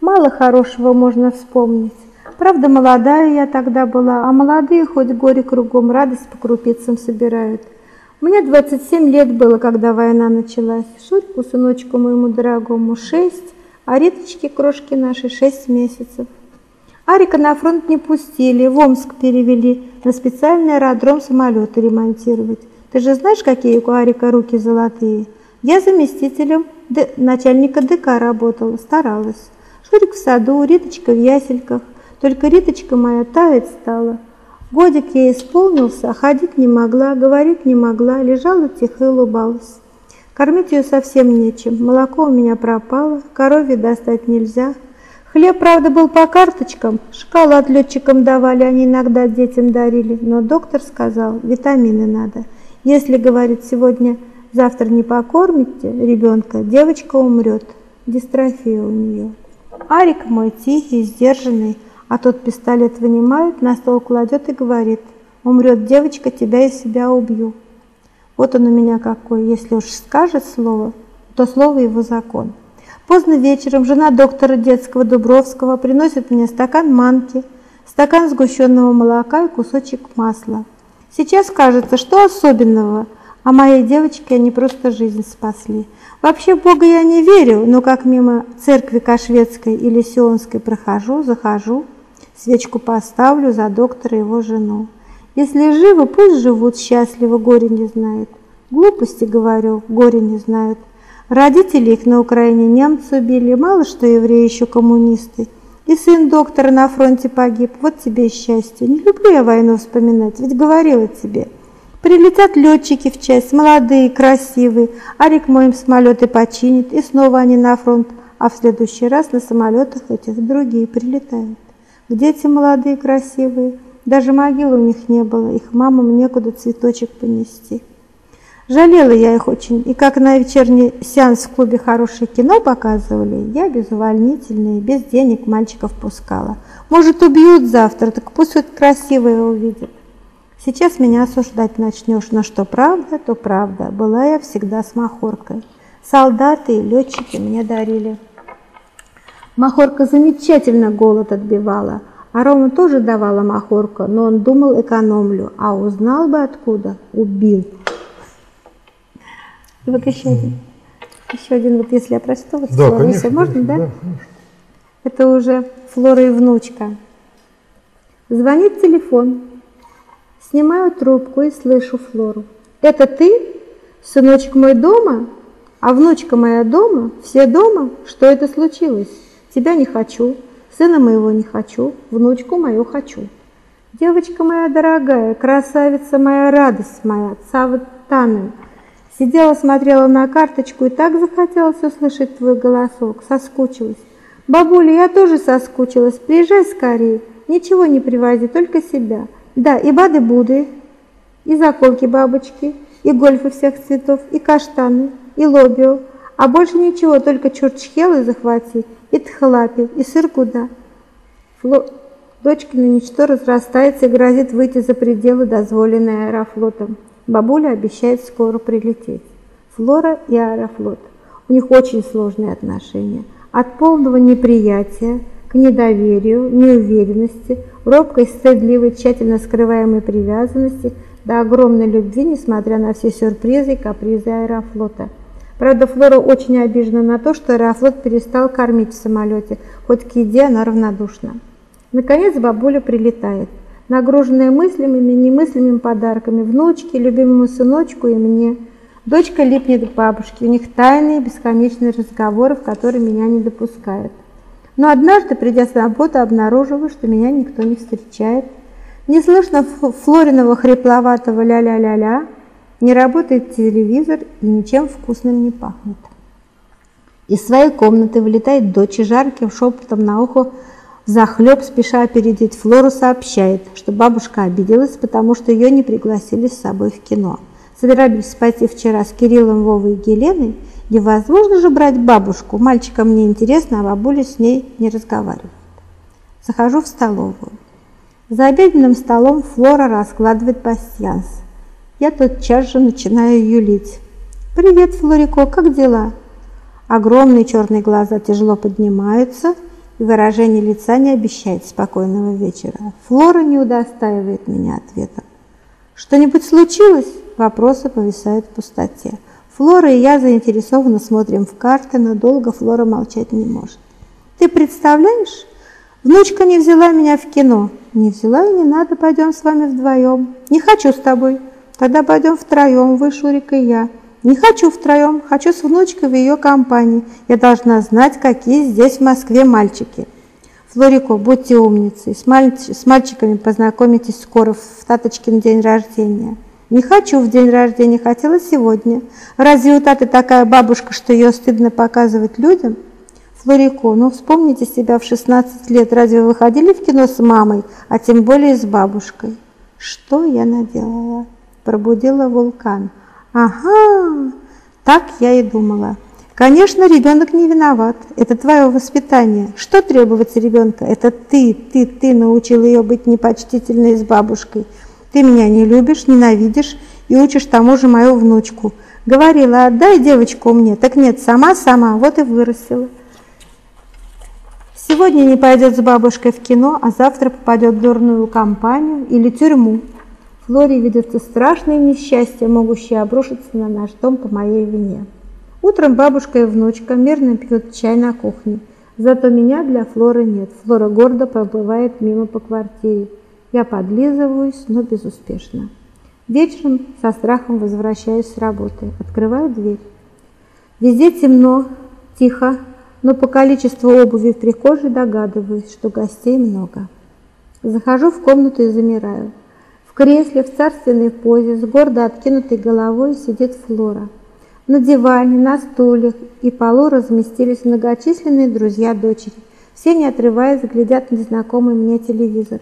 Мало хорошего можно вспомнить. Правда, молодая я тогда была, а молодые хоть горе кругом, радость по крупицам собирают. Мне 27 лет было, когда война началась. Шутку, сыночку моему дорогому, 6, а Риточке, крошки нашей, 6 месяцев. Арика на фронт не пустили, в Омск перевели, на специальный аэродром самолеты ремонтировать. Ты же знаешь, какие у Арика руки золотые? Я заместителем начальника ДК работала, старалась. Шурик в саду, Риточка в ясельках. Только Риточка моя тает стала. Годик ей исполнился, а ходить не могла, говорить не могла, лежала тихо и улыбалась. Кормить ее совсем нечем, молоко у меня пропало, корове достать нельзя. Хлеб, правда, был по карточкам, шоколад летчикам давали, они иногда детям дарили, но доктор сказал, витамины надо. Если, говорит, сегодня, завтра не покормите ребенка, девочка умрет, дистрофия у нее. Арик мой тихий, сдержанный, а тот пистолет вынимает, на стол кладет и говорит, умрет девочка, тебя и себя убью. Вот он у меня какой, если уж скажет слово, то слово его закон. Поздно вечером жена доктора детского Дубровского приносит мне стакан манки, стакан сгущенного молока и кусочек масла. Сейчас кажется, что особенного, а моей девочке они просто жизнь спасли. Вообще в Бога я не верю, но как мимо церкви Кашветской или Сионской прохожу, захожу, свечку поставлю за доктора и его жену. Если живы, пусть живут счастливо, горе не знает. Глупости, говорю, горе не знают. Родители их на Украине немцы убили, мало что евреи еще коммунисты. И сын доктора на фронте погиб, вот тебе и счастье. Не люблю я войну вспоминать, ведь говорила тебе – Прилетят летчики в часть, молодые, красивые, Арик моим самолеты починит, и снова они на фронт, а в следующий раз на самолетах этих другие прилетают. Где эти молодые, красивые? Даже могилы у них не было, их мамам некуда цветочек понести. Жалела я их очень, и как на вечерний сеанс в клубе хорошее кино показывали, я без увольнительной, без денег мальчиков пускала. Может, убьют завтра, так пусть хоть красивые увидят. Сейчас меня осуждать начнешь, но что правда, то правда. Была я всегда с махоркой. Солдаты и летчики мне дарили. Махорка замечательно голод отбивала. А Рома тоже давала махорку, но он думал экономлю, а узнал бы откуда, убил. И вот еще один. Еще один, вот если я прочту, вот да, конечно, можно, конечно, да? да конечно. Это уже Флора и внучка. Звонит телефон. Снимаю трубку и слышу Флору. «Это ты? Сыночек мой дома? А внучка моя дома? Все дома? Что это случилось? Тебя не хочу, сына моего не хочу, внучку мою хочу. Девочка моя дорогая, красавица моя, радость моя, Цаватаны. Сидела, смотрела на карточку и так захотелось услышать твой голосок, соскучилась. Бабуля, я тоже соскучилась, приезжай скорее, ничего не привози, только себя». Да, и бады-буды, и заколки бабочки, и гольфы всех цветов, и каштаны, и лобио, а больше ничего, только чурчхелы захвати, и тхлапи, и сыркуда. Фло... Дочкина ничто разрастается и грозит выйти за пределы, дозволенные аэрофлотом. Бабуля обещает скоро прилететь. Флора и аэрофлот. У них очень сложные отношения. От полного неприятия к недоверию, неуверенности, робкой, стыдливой, тщательно скрываемой привязанности до огромной любви, несмотря на все сюрпризы и капризы аэрофлота. Правда, Флора очень обижена на то, что аэрофлот перестал кормить в самолете, хоть к еде она равнодушна. Наконец бабуля прилетает, нагруженная мыслями немыслимыми подарками внучке, любимому сыночку и мне. Дочка липнет к бабушке, у них тайные бесконечные разговоры, в которые меня не допускают. Но однажды, придя с работы, обнаруживаю, что меня никто не встречает. Не слышно Флориного хрипловатого ля-ля-ля-ля, не работает телевизор и ничем вкусным не пахнет. Из своей комнаты вылетает дочь и жарким шепотом на ухо захлеб, спеша опередить Флору, сообщает, что бабушка обиделась, потому что ее не пригласили с собой в кино. Собирались пойти вчера с Кириллом, Вовой и Еленой, Невозможно же брать бабушку. Мальчикам мне интересно, а бабуля с ней не разговаривает. Захожу в столовую. За обеденным столом Флора раскладывает пасьянс. Я тотчас же начинаю юлить. «Привет, Флорико, как дела?» Огромные черные глаза тяжело поднимаются, и выражение лица не обещает спокойного вечера. Флора не удостаивает меня ответом. «Что-нибудь случилось?» Вопросы повисают в пустоте. Флора и я заинтересованно смотрим в карты, но долго Флора молчать не может. «Ты представляешь? Внучка не взяла меня в кино». «Не взяла и не надо, пойдем с вами вдвоем». «Не хочу с тобой». «Тогда пойдем втроем, вы, Шурик и я». Не хочу втроем, хочу с внучкой в ее компании. Я должна знать, какие здесь в Москве мальчики. Флорико, будьте умницей, с, мальч с мальчиками познакомитесь скоро в Таточкин день рождения. Не хочу в день рождения, хотела сегодня. Разве у Таты такая бабушка, что ее стыдно показывать людям? Флорико, ну вспомните себя в 16 лет. Разве вы ходили в кино с мамой, а тем более с бабушкой? Что я наделала? Пробудила вулкан. Ага, так я и думала. Конечно, ребенок не виноват. Это твое воспитание. Что требуется ребенка? Это ты, ты, ты научил ее быть непочтительной с бабушкой. Ты меня не любишь, ненавидишь и учишь тому же мою внучку. Говорила, отдай девочку мне. Так нет, сама-сама, вот и вырастила. Сегодня не пойдет с бабушкой в кино, а завтра попадет в дурную компанию или тюрьму. Флоре видятся страшные несчастья, могущие обрушиться на наш дом по моей вине. Утром бабушка и внучка мирно пьют чай на кухне. Зато меня для Флоры нет. Флора гордо проплывает мимо по квартире. Я подлизываюсь, но безуспешно. Вечером со страхом возвращаюсь с работы. Открываю дверь. Везде темно, тихо, но по количеству обуви в прихожей догадываюсь, что гостей много. Захожу в комнату и замираю. В кресле в царственной позе с гордо откинутой головой сидит Флора. На диване, на стульях и полу разместились многочисленные друзья дочери. Все, не отрываясь, глядят на незнакомый мне телевизор.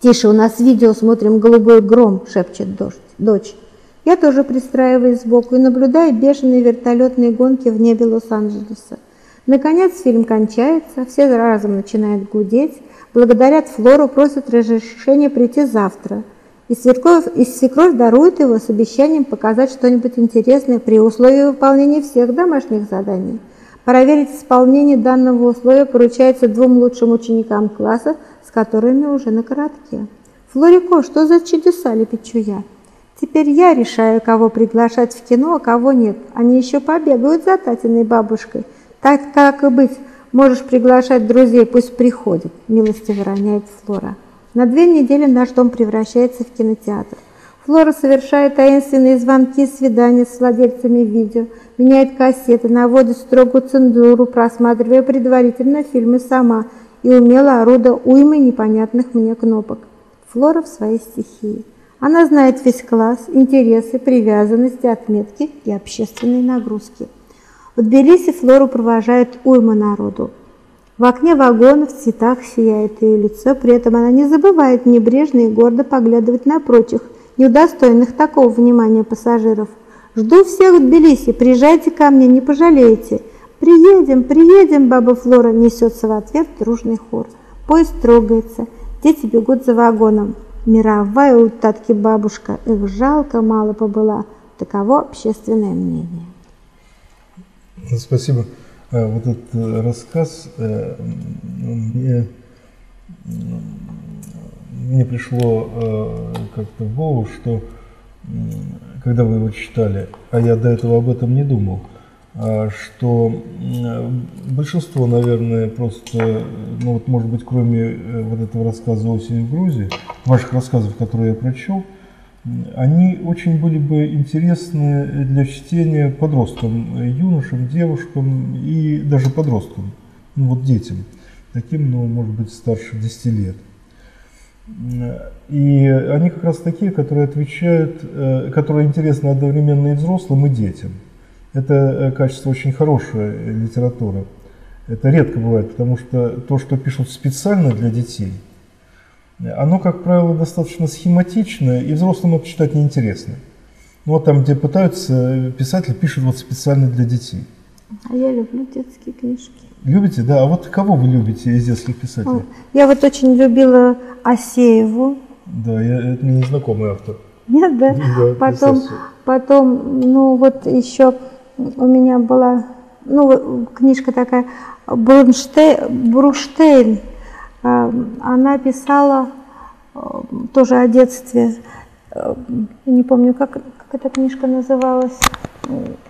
«Тише, у нас видео смотрим «Голубой гром», — шепчет дождь, дочь. Я тоже пристраиваюсь сбоку и наблюдаю бешеные вертолетные гонки в небе Лос-Анджелеса. Наконец фильм кончается, все разом начинают гудеть, благодарят Флору, просят разрешения прийти завтра. И свекровь, и свекровь дарует его с обещанием показать что-нибудь интересное при условии выполнения всех домашних заданий. Проверить исполнение данного условия поручается двум лучшим ученикам класса, с которыми уже на коротке. «Флорико, что за чудеса?» – лепечу я. «Теперь я решаю, кого приглашать в кино, а кого нет. Они еще побегают за Татиной бабушкой. Так, как и быть, Можешь приглашать друзей, пусть приходят, милостиво роняет Флора. На две недели наш дом превращается в кинотеатр. Флора совершает таинственные звонки, свидания с владельцами видео, меняет кассеты, наводит строгую цензуру, просматривая предварительно фильмы сама и умело орудуя уймой непонятных мне кнопок. Флора в своей стихии. Она знает весь класс, интересы, привязанности, отметки и общественные нагрузки. В Тбилиси Флору провожает уйма народу. В окне вагона в цветах сияет ее лицо, при этом она не забывает небрежно и гордо поглядывать на прочих, неудостойных такого внимания пассажиров. «Жду всех в Тбилиси, приезжайте ко мне, не пожалеете». «Приедем, приедем!» – баба Флора несется в ответ дружный хор. Поезд трогается, дети бегут за вагоном. Мировая у татки бабушка, их жалко мало побыла. Таково общественное мнение. Спасибо. Э, вот этот э, рассказ э, мне, мне пришло как-то в голову, что когда вы его читали, а я до этого об этом не думал, а, что большинство, наверное, просто, ну вот, может быть, кроме вот этого рассказа «Осень в Грузии», ваших рассказов, которые я прочел, они очень были бы интересны для чтения подросткам, юношам, девушкам и даже подросткам, ну вот детям, таким, ну, может быть, старше 10 лет. И они как раз такие, которые отвечают, э, которые интересны одновременно и взрослым, и детям. Это э, качество очень хорошей литературы. Это редко бывает, потому что то, что пишут специально для детей – оно, как правило, достаточно схематичное, и взрослым это читать неинтересно. Ну, вот там, где пытаются, писатель пишет вот специально для детей. А я люблю детские книжки. Любите, да? А вот кого вы любите из детских писателей? Я вот очень любила Асееву. Да, я, это мне незнакомый автор. Нет, да? (laughs) да потом, потом, ну вот еще у меня была, ну, книжка такая, Брунштейн, Бруштейн. А, она писала а, тоже о детстве. Я не помню, как, как эта книжка называлась.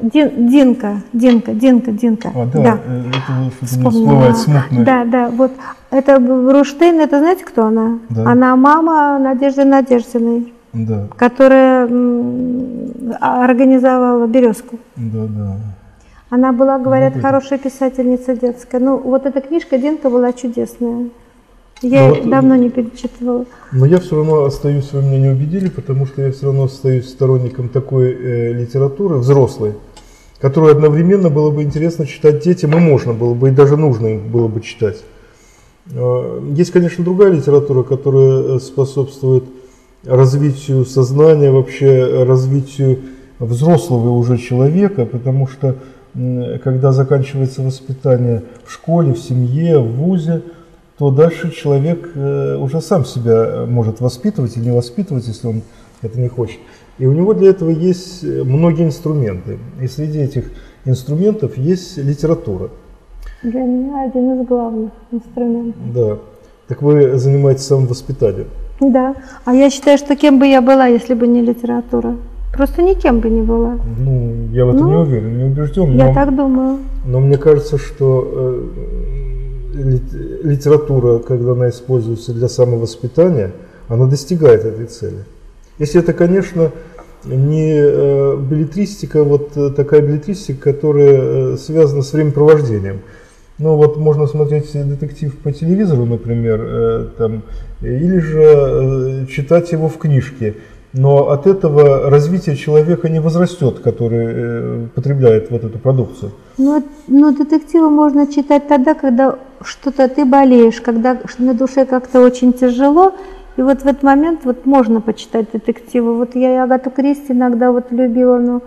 Дин, Динка, Динка, Динка, Динка. А, да, да. Э, это что-то всплывает смутно. Да, да, вот. Это Руштейн, это знаете, кто она? Да. Она мама Надежды Надеждиной. Да. Которая организовала «Березку». Да, да. Она была, говорят, хорошая писательница детская. Ну, вот эта книжка Динка была чудесная. Я ну, вот, давно не перечитывала. Но я все равно остаюсь, вы меня не убедили, потому что я все равно остаюсь сторонником такой э, литературы, взрослой, которую одновременно было бы интересно читать детям, и можно было бы, и даже нужно им было бы читать. Э, есть, конечно, другая литература, которая э, способствует развитию сознания, вообще развитию взрослого уже человека, потому что когда заканчивается воспитание в школе, в семье, в ВУЗе, то дальше человек э, уже сам себя может воспитывать или не воспитывать, если он это не хочет. И у него для этого есть э, многие инструменты. И среди этих инструментов есть литература. Для меня один из главных инструментов. Да. Так вы занимаетесь самовоспитанием. Да. А я считаю, что кем бы я была, если бы не литература. Просто никем бы не была. Ну, я в этом ну, не уверен, не убежден. Я но, так думаю. Но мне кажется, что э, литература, когда она используется для самовоспитания, она достигает этой цели. Если это, конечно, не э, билетристика, вот э, такая билетристика, которая э, связана с времяпровождением. Ну вот можно смотреть детектив по телевизору, например, там, или же читать его в книжке но от этого развитие человека не возрастет, который э, потребляет вот эту продукцию. Но, но детективы можно читать тогда, когда что-то ты болеешь, когда на душе как-то очень тяжело, и вот в этот момент вот можно почитать детективы. Вот я и Агату Кристи иногда вот любила, ну,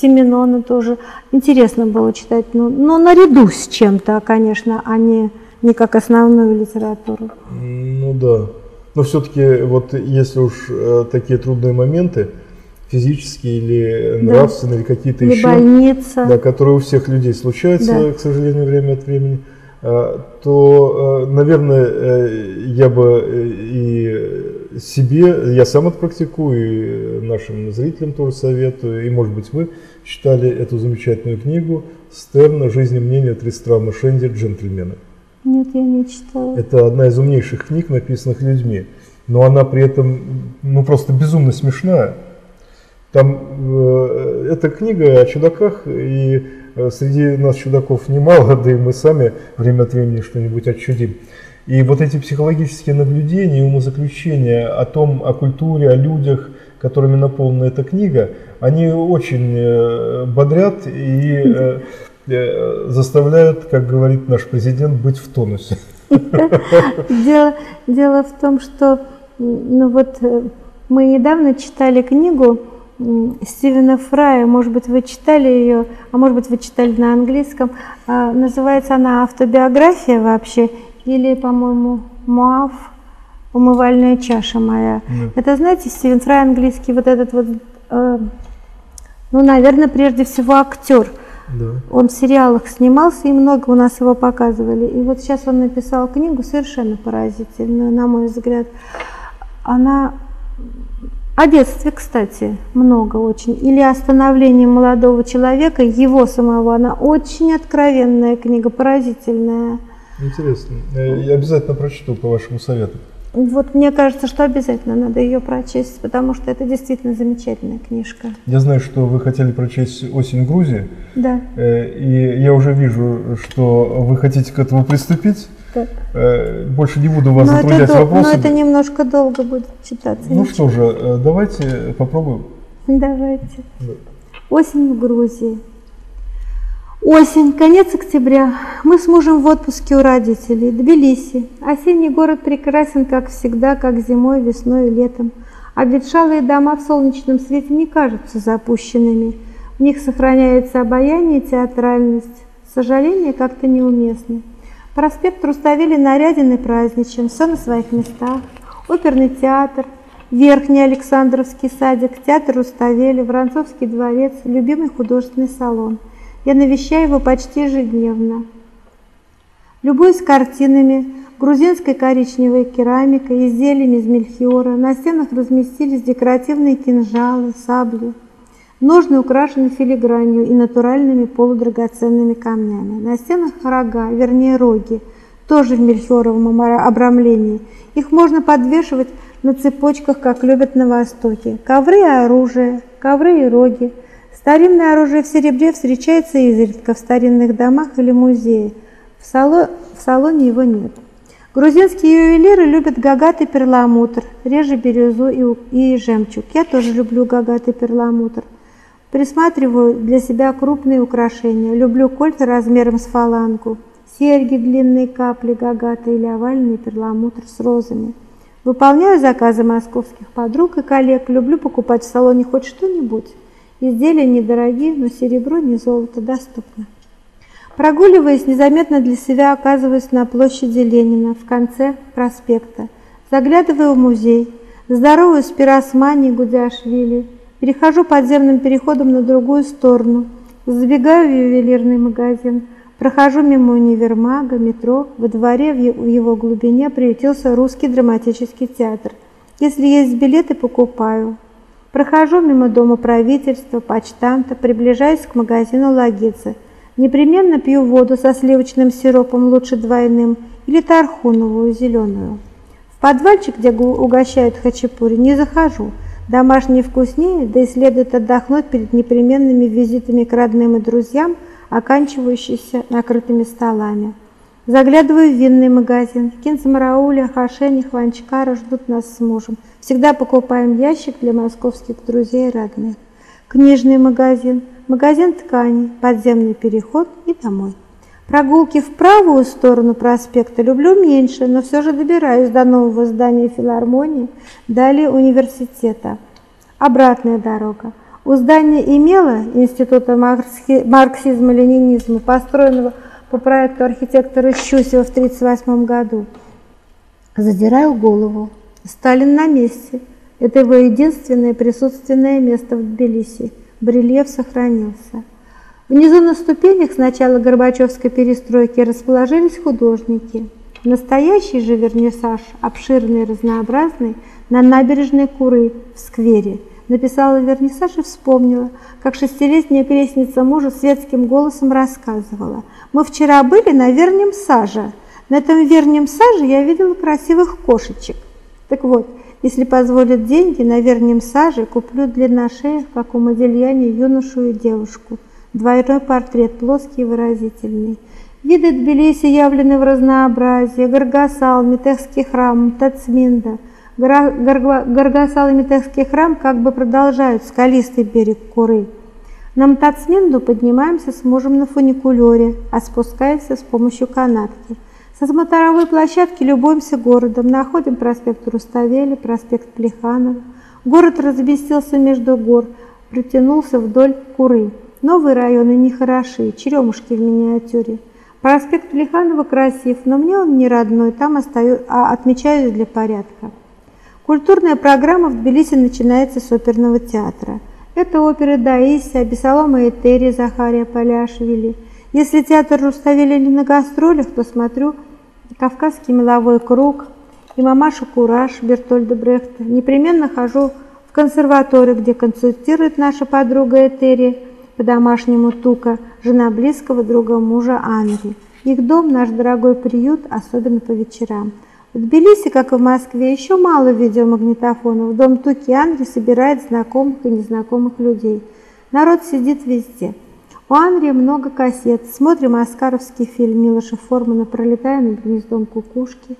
Семенона тоже. Интересно было читать, ну, но наряду с чем-то, конечно, а не, не как основную литературу. Ну да. Но все-таки вот если уж э, такие трудные моменты, физические или нравственные, да. или какие-то еще, больница. Да, которые у всех людей случаются, да. к сожалению, время от времени, э, то, э, наверное, я бы и себе, я сам это практикую, и нашим зрителям тоже советую, и, может быть, вы читали эту замечательную книгу Стерна «Жизнь и мнение Тристрама Шенди. Джентльмены». Нет, я не читала. Это одна из умнейших книг, написанных людьми. Но она при этом ну, просто безумно смешная. Там э, эта книга о чудаках, и э, среди нас чудаков немало, (laughs) да и мы сами время от времени что-нибудь отчудим. И вот эти психологические наблюдения и умозаключения о том, о культуре, о людях, которыми наполнена эта книга, они очень э, бодрят и э, заставляют, как говорит наш президент, быть в тонусе. Дело, дело в том, что ну вот, э, мы недавно читали книгу Стивена Фрая, может быть, вы читали ее, а может быть, вы читали на английском. А, называется она «Автобиография» вообще, или, по-моему, «Муав», «Умывальная чаша моя». Нет. Это, знаете, Стивен Фрай английский, вот этот вот, э, ну, наверное, прежде всего актер – да. Он в сериалах снимался, и много у нас его показывали. И вот сейчас он написал книгу совершенно поразительную, на мой взгляд. Она о детстве, кстати, много очень. Или о становлении молодого человека, его самого. Она очень откровенная книга, поразительная. Интересно. Я обязательно прочту по вашему совету. Вот мне кажется, что обязательно надо ее прочесть, потому что это действительно замечательная книжка. Я знаю, что вы хотели прочесть «Осень в Грузии». Да. Э, и я уже вижу, что вы хотите к этому приступить. Так. Э, больше не буду вас но затруднять это, вопросами. Но это немножко долго будет читаться. Ну что же, э, давайте попробуем. Давайте. Да. «Осень в Грузии». Осень, конец октября. Мы с мужем в отпуске у родителей. Тбилиси. Осенний город прекрасен, как всегда, как зимой, весной и летом. Обветшалые дома в солнечном свете не кажутся запущенными. В них сохраняется обаяние и театральность. Сожаление как-то неуместно. Проспект Руставели наряден и праздничен, все на своих местах. Оперный театр, Верхний Александровский садик, театр Руставели, Воронцовский дворец, любимый художественный салон. Я навещаю его почти ежедневно. Любуюсь картинами, грузинской коричневой керамикой, изделиями из мельхиора. На стенах разместились декоративные кинжалы, сабли. Ножны украшены филигранью и натуральными полудрагоценными камнями. На стенах рога, вернее роги, тоже в мельхиоровом обрамлении. Их можно подвешивать на цепочках, как любят на Востоке. Ковры и оружие, ковры и роги. Старинное оружие в серебре встречается изредка в старинных домах или музее. В, сало... в салоне его нет. Грузинские ювелиры любят гагатый перламутр, реже бирюзу и, и жемчуг. Я тоже люблю гагатый перламутр. Присматриваю для себя крупные украшения. Люблю кольца размером с фалангу, серьги, длинные капли, гагата или овальный перламутр с розами. Выполняю заказы московских подруг и коллег. Люблю покупать в салоне хоть что-нибудь. Изделия недорогие, но серебро, не золото доступно. Прогуливаясь, незаметно для себя оказываюсь на площади Ленина в конце проспекта. Заглядываю в музей, здороваюсь с пиросмани Гудяшвили, Перехожу подземным переходом на другую сторону, забегаю в ювелирный магазин, прохожу мимо универмага, метро, во дворе в его глубине приютился русский драматический театр. Если есть билеты, покупаю. Прохожу мимо дома правительства, почтамта, приближаюсь к магазину Лагицы. Непременно пью воду со сливочным сиропом, лучше двойным, или тархуновую, зеленую. В подвальчик, где угощают хачапури, не захожу – Домашние вкуснее, да и следует отдохнуть перед непременными визитами к родным и друзьям, оканчивающимися накрытыми столами. Заглядываю в винный магазин. Кинзмарауля, Хашени, Хванчкара ждут нас с мужем. Всегда покупаем ящик для московских друзей и родных. Книжный магазин, магазин тканей, подземный переход и домой. Прогулки в правую сторону проспекта люблю меньше, но все же добираюсь до нового здания филармонии, далее университета. Обратная дорога. У здания имела Института марксизма-ленинизма, построенного по проекту архитектора Щусева в 1938 году. Задираю голову. Сталин на месте. Это его единственное присутственное место в Тбилиси. Брельеф сохранился. Внизу на ступенях с начала Горбачевской перестройки расположились художники. Настоящий же вернисаж, обширный и разнообразный, на набережной Куры в сквере. Написала вернисаж и вспомнила, как шестилетняя крестница мужа светским голосом рассказывала. «Мы вчера были на Вернем Саже. На этом Вернем Саже я видела красивых кошечек. Так вот, если позволят деньги, на Вернем Саже куплю для длинношеях, как у Модельяне, юношу и девушку». Двойной портрет, плоский и выразительный. Виды Тбилиси явлены в разнообразии. Гаргасал, Метехский храм, Тацминда. Гаргасал и Метехский храм как бы продолжают скалистый берег Куры. На Мтацминду поднимаемся с мужем на фуникулере, а спускаемся с помощью канатки. Со смотровой площадки любуемся городом, находим проспект Руставели, проспект Плеханова. Город разместился между гор, протянулся вдоль Куры. Новые районы нехороши, черемушки в миниатюре. Проспект Плеханова красив, но мне он не родной, там остаю, а отмечаюсь для порядка. Культурная программа в Тбилиси начинается с оперного театра. Это оперы Даисия, Бесолома Этери, Захария Поляшвили. Если театр Руставели не на гастролях, то смотрю «Кавказский меловой круг» и «Мамаша Кураж» Бертольда Брехта. Непременно хожу в консерваторию, где консультирует наша подруга Этери – по-домашнему Тука, жена близкого друга мужа Анри. Их дом – наш дорогой приют, особенно по вечерам. В Тбилиси, как и в Москве, еще мало видеомагнитофонов. Дом Туки Анри собирает знакомых и незнакомых людей. Народ сидит везде. У Анри много кассет. Смотрим оскаровский фильм Милоша Формана «Пролетая над гнездом кукушки».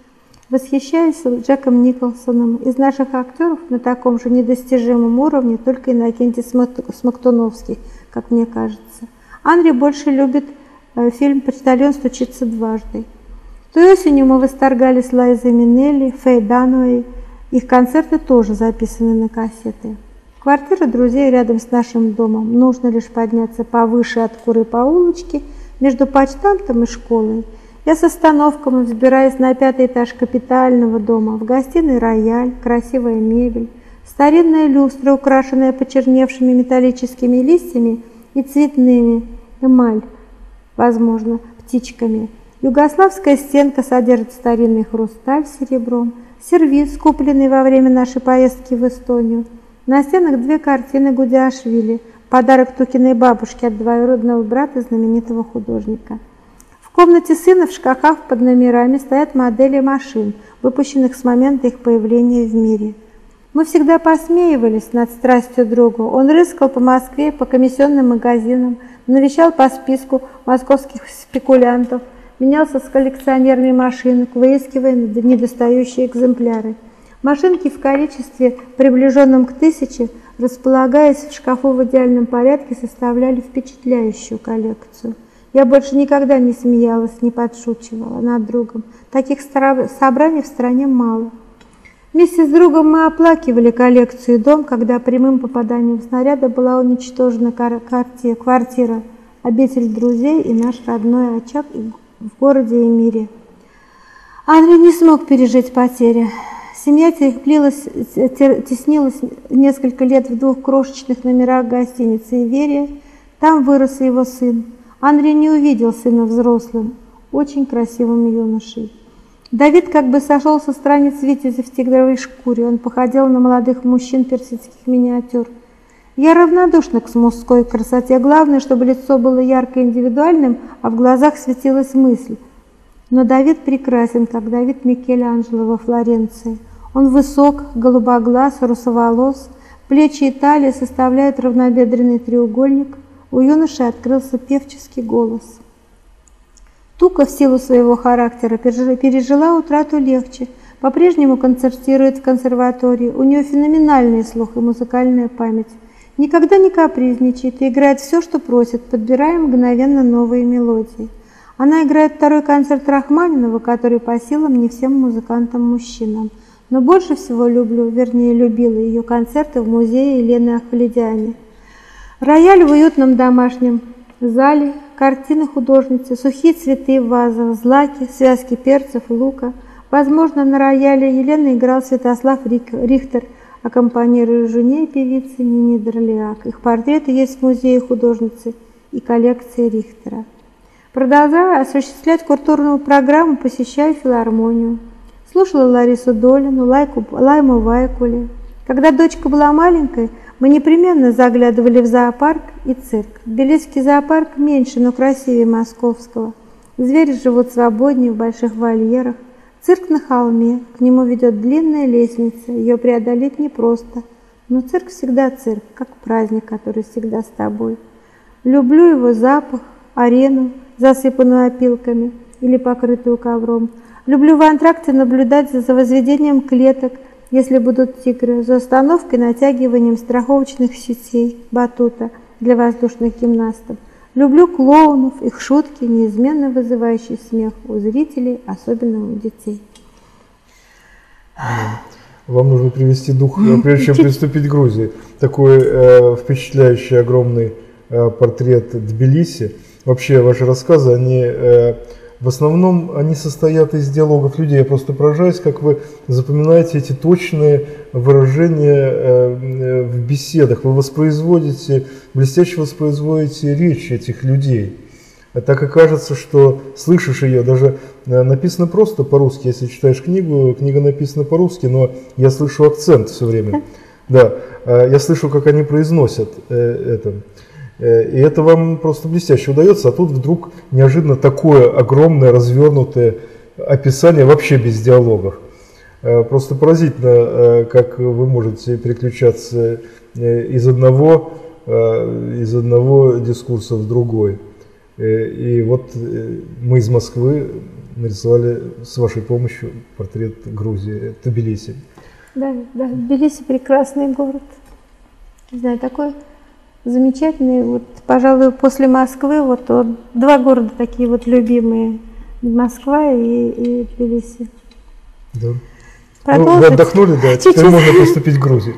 Восхищаюсь Джеком Николсоном. Из наших актеров на таком же недостижимом уровне только Иннокентий Смоктуновский – как мне кажется. Анри больше любит э, фильм «Почтальон стучится дважды». Той осенью мы восторгались Лайзой Минелли, Фэй Дануэй Их концерты тоже записаны на кассеты. Квартира друзей рядом с нашим домом. Нужно лишь подняться повыше от куры по улочке между почтамтом и школой. Я с остановками взбираюсь на пятый этаж капитального дома. В гостиной рояль, красивая мебель, старинная люстра, украшенная почерневшими металлическими листьями и цветными, эмаль, возможно, птичками. Югославская стенка содержит старинный хрусталь с серебром, сервиз, купленный во время нашей поездки в Эстонию – на стенах две картины Гудяшвили, подарок Тукиной бабушке от двоюродного брата знаменитого художника. В комнате сына в шкафах под номерами стоят модели машин, выпущенных с момента их появления в мире. Мы всегда посмеивались над страстью другу. Он рыскал по Москве, по комиссионным магазинам, навещал по списку московских спекулянтов, менялся с коллекционерами машинок, выискивая недостающие экземпляры. Машинки в количестве, приближенном к тысяче, располагаясь в шкафу в идеальном порядке, составляли впечатляющую коллекцию. Я больше никогда не смеялась, не подшучивала над другом. Таких собраний в стране мало. Вместе с другом мы оплакивали коллекцию и дом, когда прямым попаданием снаряда была уничтожена квартира, обитель друзей и наш родной очаг в городе и мире. Андрей не смог пережить потери. Семья теплилась, теснилась несколько лет в двух крошечных номерах гостиницы «Иверия». Там вырос его сын. Андрей не увидел сына взрослым, очень красивым юношей. Давид как бы сошел со страниц Витязя в тигровой шкуре. Он походил на молодых мужчин персидских миниатюр. Я равнодушна к мужской красоте. Главное, чтобы лицо было ярко индивидуальным, а в глазах светилась мысль. Но Давид прекрасен, как Давид Микеланджело во Флоренции – он высок, голубоглаз, русоволос, плечи и талия составляют равнобедренный треугольник. У юноши открылся певческий голос. Тука в силу своего характера пережила утрату легче, по-прежнему концертирует в консерватории, у нее феноменальный слух и музыкальная память. Никогда не капризничает и играет все, что просит, подбирая мгновенно новые мелодии. Она играет второй концерт Рахманинова, который по силам не всем музыкантам-мужчинам – но больше всего люблю, вернее любила ее концерты в музее Елены Ахваледиане. Рояль в уютном домашнем зале, картины художницы, сухие цветы в вазах, злаки, связки перцев лука. Возможно, на рояле Елена играл Святослав Рихтер, аккомпанируя жене певицы Нине Дроляк. Их портреты есть в музее художницы и коллекции Рихтера. Продолжая осуществлять культурную программу, посещаю филармонию. Слушала Ларису Долину, Лайку, Лайму Вайкуле. Когда дочка была маленькой, мы непременно заглядывали в зоопарк и цирк. Тбилисский зоопарк меньше, но красивее московского. Звери живут свободнее в больших вольерах. Цирк на холме, к нему ведет длинная лестница, ее преодолеть непросто. Но цирк всегда цирк, как праздник, который всегда с тобой. Люблю его запах, арену, засыпанную опилками или покрытую ковром, Люблю в антракте наблюдать за возведением клеток, если будут тигры, за установкой натягиванием страховочных сетей, батута для воздушных гимнастов. Люблю клоунов, их шутки, неизменно вызывающие смех у зрителей, особенно у детей. Вам нужно привести дух, э, прежде чем (laughs) приступить к Грузии. Такой э, впечатляющий огромный э, портрет Тбилиси. Вообще ваши рассказы, они э, в основном они состоят из диалогов людей. Я просто поражаюсь, как вы запоминаете эти точные выражения э, в беседах. Вы воспроизводите, блестяще воспроизводите речь этих людей. Так и кажется, что слышишь ее, даже э, написано просто по-русски. Если читаешь книгу, книга написана по-русски, но я слышу акцент все время. (laughs) Да, э, я слышу, как они произносят это. Э, и это вам просто блестяще удается, а тут вдруг неожиданно такое огромное, развернутое описание вообще без диалогов. Э, просто поразительно, э, как вы можете переключаться из одного, из одного дискурса в другой. И вот мы из Москвы нарисовали с вашей помощью портрет Грузии, Тбилиси. Да, да, Тбилиси прекрасный город. Не знаю, такой замечательный. Вот, пожалуй, после Москвы вот, вот два города такие вот любимые. Москва и, и Тбилиси. Да. Продолжить? Ну, вы отдохнули, да, Чуть-чуть. теперь можно приступить к Грузии.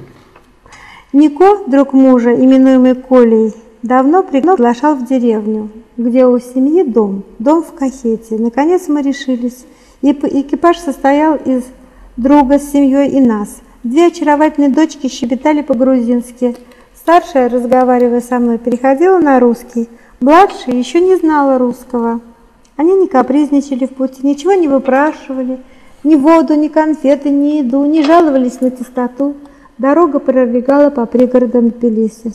Нико, друг мужа, именуемый Колей, давно приглашал в деревню, где у семьи дом, дом в Кахете. Наконец мы решились. И экипаж состоял из друга с семьей и нас. Две очаровательные дочки щебетали по-грузински. Старшая, разговаривая со мной, переходила на русский. Младшая еще не знала русского. Они не капризничали в пути, ничего не выпрашивали, ни воду, ни конфеты, ни еду, не жаловались на чистоту. Дорога пролегала по пригородам Тбилиси.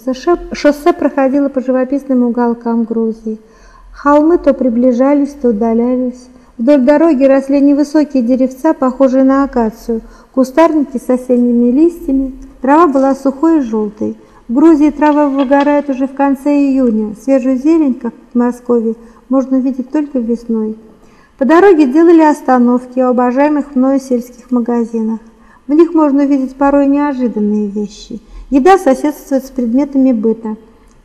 Шоссе проходило по живописным уголкам Грузии. Холмы то приближались, то удалялись. Вдоль дороги росли невысокие деревца, похожие на акацию, кустарники с осенними листьями. Трава была сухой и желтой. В Грузии трава выгорает уже в конце июня. Свежую зелень, как в Москве, можно увидеть только весной. По дороге делали остановки у обожаемых мною сельских магазинах. В них можно увидеть порой неожиданные вещи. Еда соседствует с предметами быта.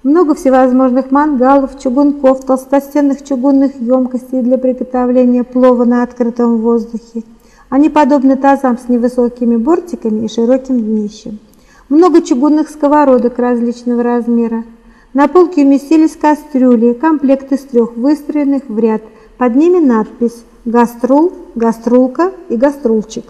Много всевозможных мангалов, чугунков, толстостенных чугунных емкостей для приготовления плова на открытом воздухе. Они подобны тазам с невысокими бортиками и широким днищем. Много чугунных сковородок различного размера. На полке уместились кастрюли, комплект из трех, выстроенных в ряд. Под ними надпись «Гаструл», «Гаструлка» и «Гаструлчик».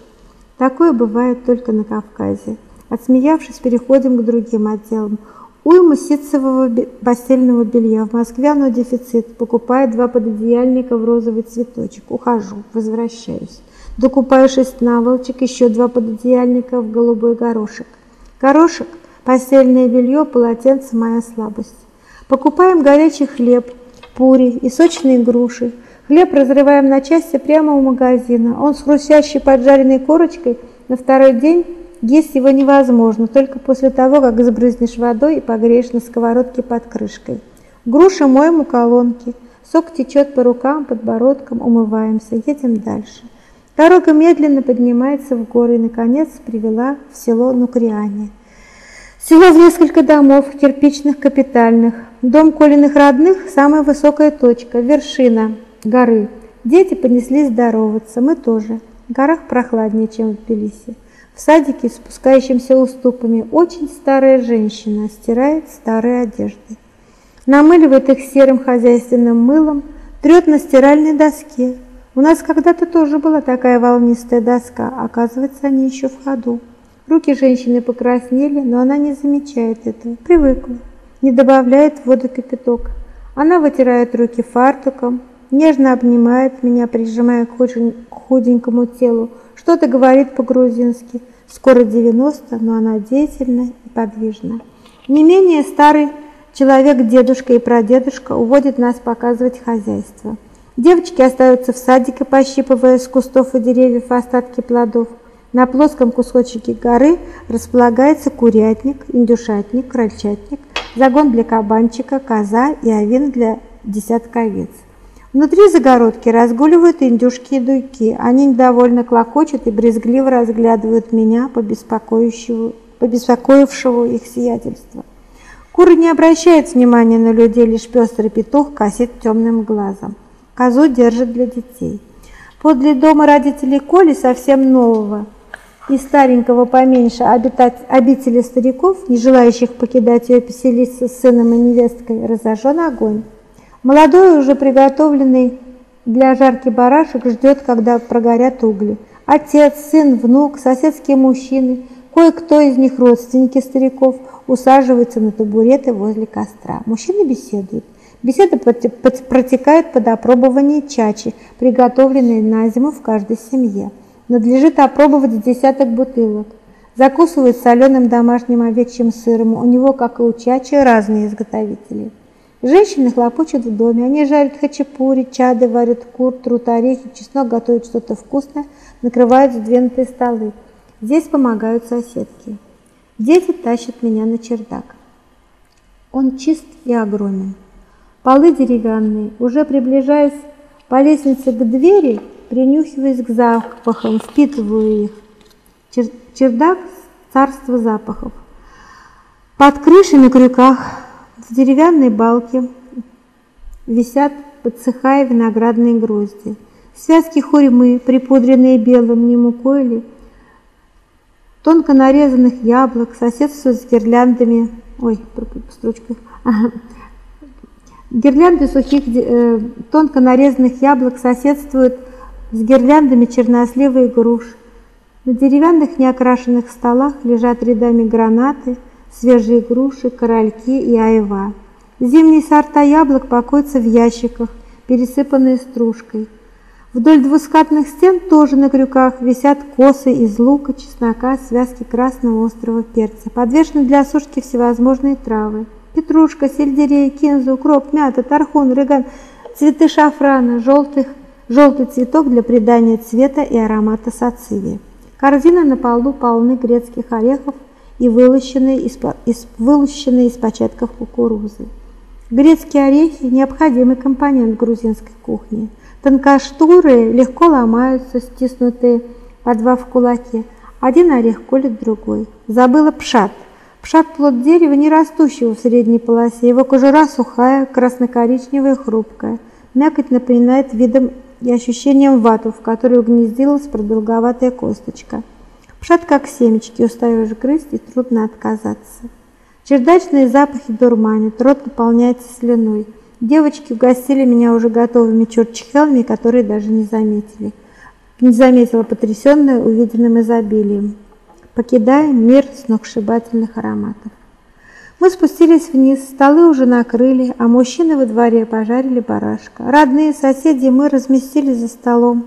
Такое бывает только на Кавказе. Отсмеявшись, переходим к другим отделам. Уйма ситцевого постельного белья. В Москве оно дефицит. Покупаю два пододеяльника в розовый цветочек. Ухожу, возвращаюсь. Докупаю шесть наволочек, еще два пододеяльника в голубой горошек. Горошек, постельное белье, полотенце – моя слабость. Покупаем горячий хлеб, пури и сочные груши. Хлеб разрываем на части прямо у магазина. Он с хрустящей поджаренной корочкой на второй день есть его невозможно, только после того, как сбрызнешь водой и погреешь на сковородке под крышкой. Груши моем у колонки. Сок течет по рукам, подбородкам, умываемся, едем дальше. Дорога медленно поднимается в горы и, наконец, привела в село Нукриане. Село в несколько домов, кирпичных, капитальных. Дом Колиных родных – самая высокая точка, вершина горы. Дети понеслись здороваться, мы тоже. В горах прохладнее, чем в Тбилиси. В садике, спускающемся уступами, очень старая женщина стирает старые одежды. Намыливает их серым хозяйственным мылом, трет на стиральной доске. У нас когда-то тоже была такая волнистая доска, оказывается, они еще в ходу. Руки женщины покраснели, но она не замечает этого, привыкла, не добавляет в воду кипяток. Она вытирает руки фартуком, нежно обнимает меня, прижимая к худенькому телу, что-то говорит по-грузински. Скоро 90, но она деятельна и подвижна. Не менее старый человек, дедушка и прадедушка, уводит нас показывать хозяйство. Девочки остаются в садике, пощипывая с кустов и деревьев остатки плодов. На плоском кусочке горы располагается курятник, индюшатник, крольчатник, загон для кабанчика, коза и овин для десятка овец. Внутри загородки разгуливают индюшки и дуйки. Они недовольно клокочут и брезгливо разглядывают меня, побеспокоившего их сиятельство. Куры не обращают внимания на людей, лишь пестрый петух косит темным глазом. Козу держат для детей. Подле дома родителей Коли совсем нового и старенького поменьше обитать, обители стариков, не желающих покидать ее поселиться с сыном и невесткой, разожжен огонь. Молодой, уже приготовленный для жарки барашек, ждет, когда прогорят угли. Отец, сын, внук, соседские мужчины, кое-кто из них родственники стариков, усаживаются на табуреты возле костра. Мужчины беседуют. Беседа протекает под опробование чачи, приготовленной на зиму в каждой семье. Надлежит опробовать десяток бутылок. Закусывают соленым домашним овечьим сыром. У него, как и у чачи, разные изготовители. Женщины хлопочут в доме, они жарят хачапури, чады, варят кур, трут орехи, чеснок, готовят что-то вкусное, накрывают сдвинутые столы. Здесь помогают соседки. Дети тащат меня на чердак. Он чист и огромен. Полы деревянные. Уже приближаясь по лестнице к двери, принюхиваясь к запахам, впитываю их. Чер чердак – царство запахов. Под крышей на крюках с деревянной балки висят, подсыхая виноградные грозди. Связки хурьмы, припудренные белым, не мукой ли, тонко нарезанных яблок соседствуют с гирляндами, ой, строчка. (laughs) гирлянды сухих э, тонко нарезанных яблок соседствуют с гирляндами чернослива и груш. На деревянных неокрашенных столах лежат рядами гранаты, свежие груши, корольки и айва. Зимние сорта яблок покоятся в ящиках, пересыпанные стружкой. Вдоль двускатных стен тоже на крюках висят косы из лука, чеснока, связки красного острого перца. Подвешены для сушки всевозможные травы. Петрушка, сельдерей, кинза, укроп, мята, тархун, рыган, цветы шафрана, желтых, желтый цветок для придания цвета и аромата сациви. Корзина на полу полны грецких орехов и вылущенные из, из, вылущенные из початков кукурузы. Грецкие орехи – необходимый компонент грузинской кухни – Тонкоштуры легко ломаются, стиснутые по два в кулаке. Один орех колет другой. Забыла пшат. Пшат – плод дерева, не растущего в средней полосе. Его кожура сухая, красно-коричневая, хрупкая. Мякоть напоминает видом и ощущением вату, в которой угнездилась продолговатая косточка. Пшат как семечки, устаешь грызть и трудно отказаться. Чердачные запахи дурманят, рот наполняется слюной. Девочки угостили меня уже готовыми чурчхелами, которые даже не заметили. Не заметила потрясенная увиденным изобилием. Покидая мир сногсшибательных ароматов. Мы спустились вниз, столы уже накрыли, а мужчины во дворе пожарили барашка. Родные соседи мы разместились за столом.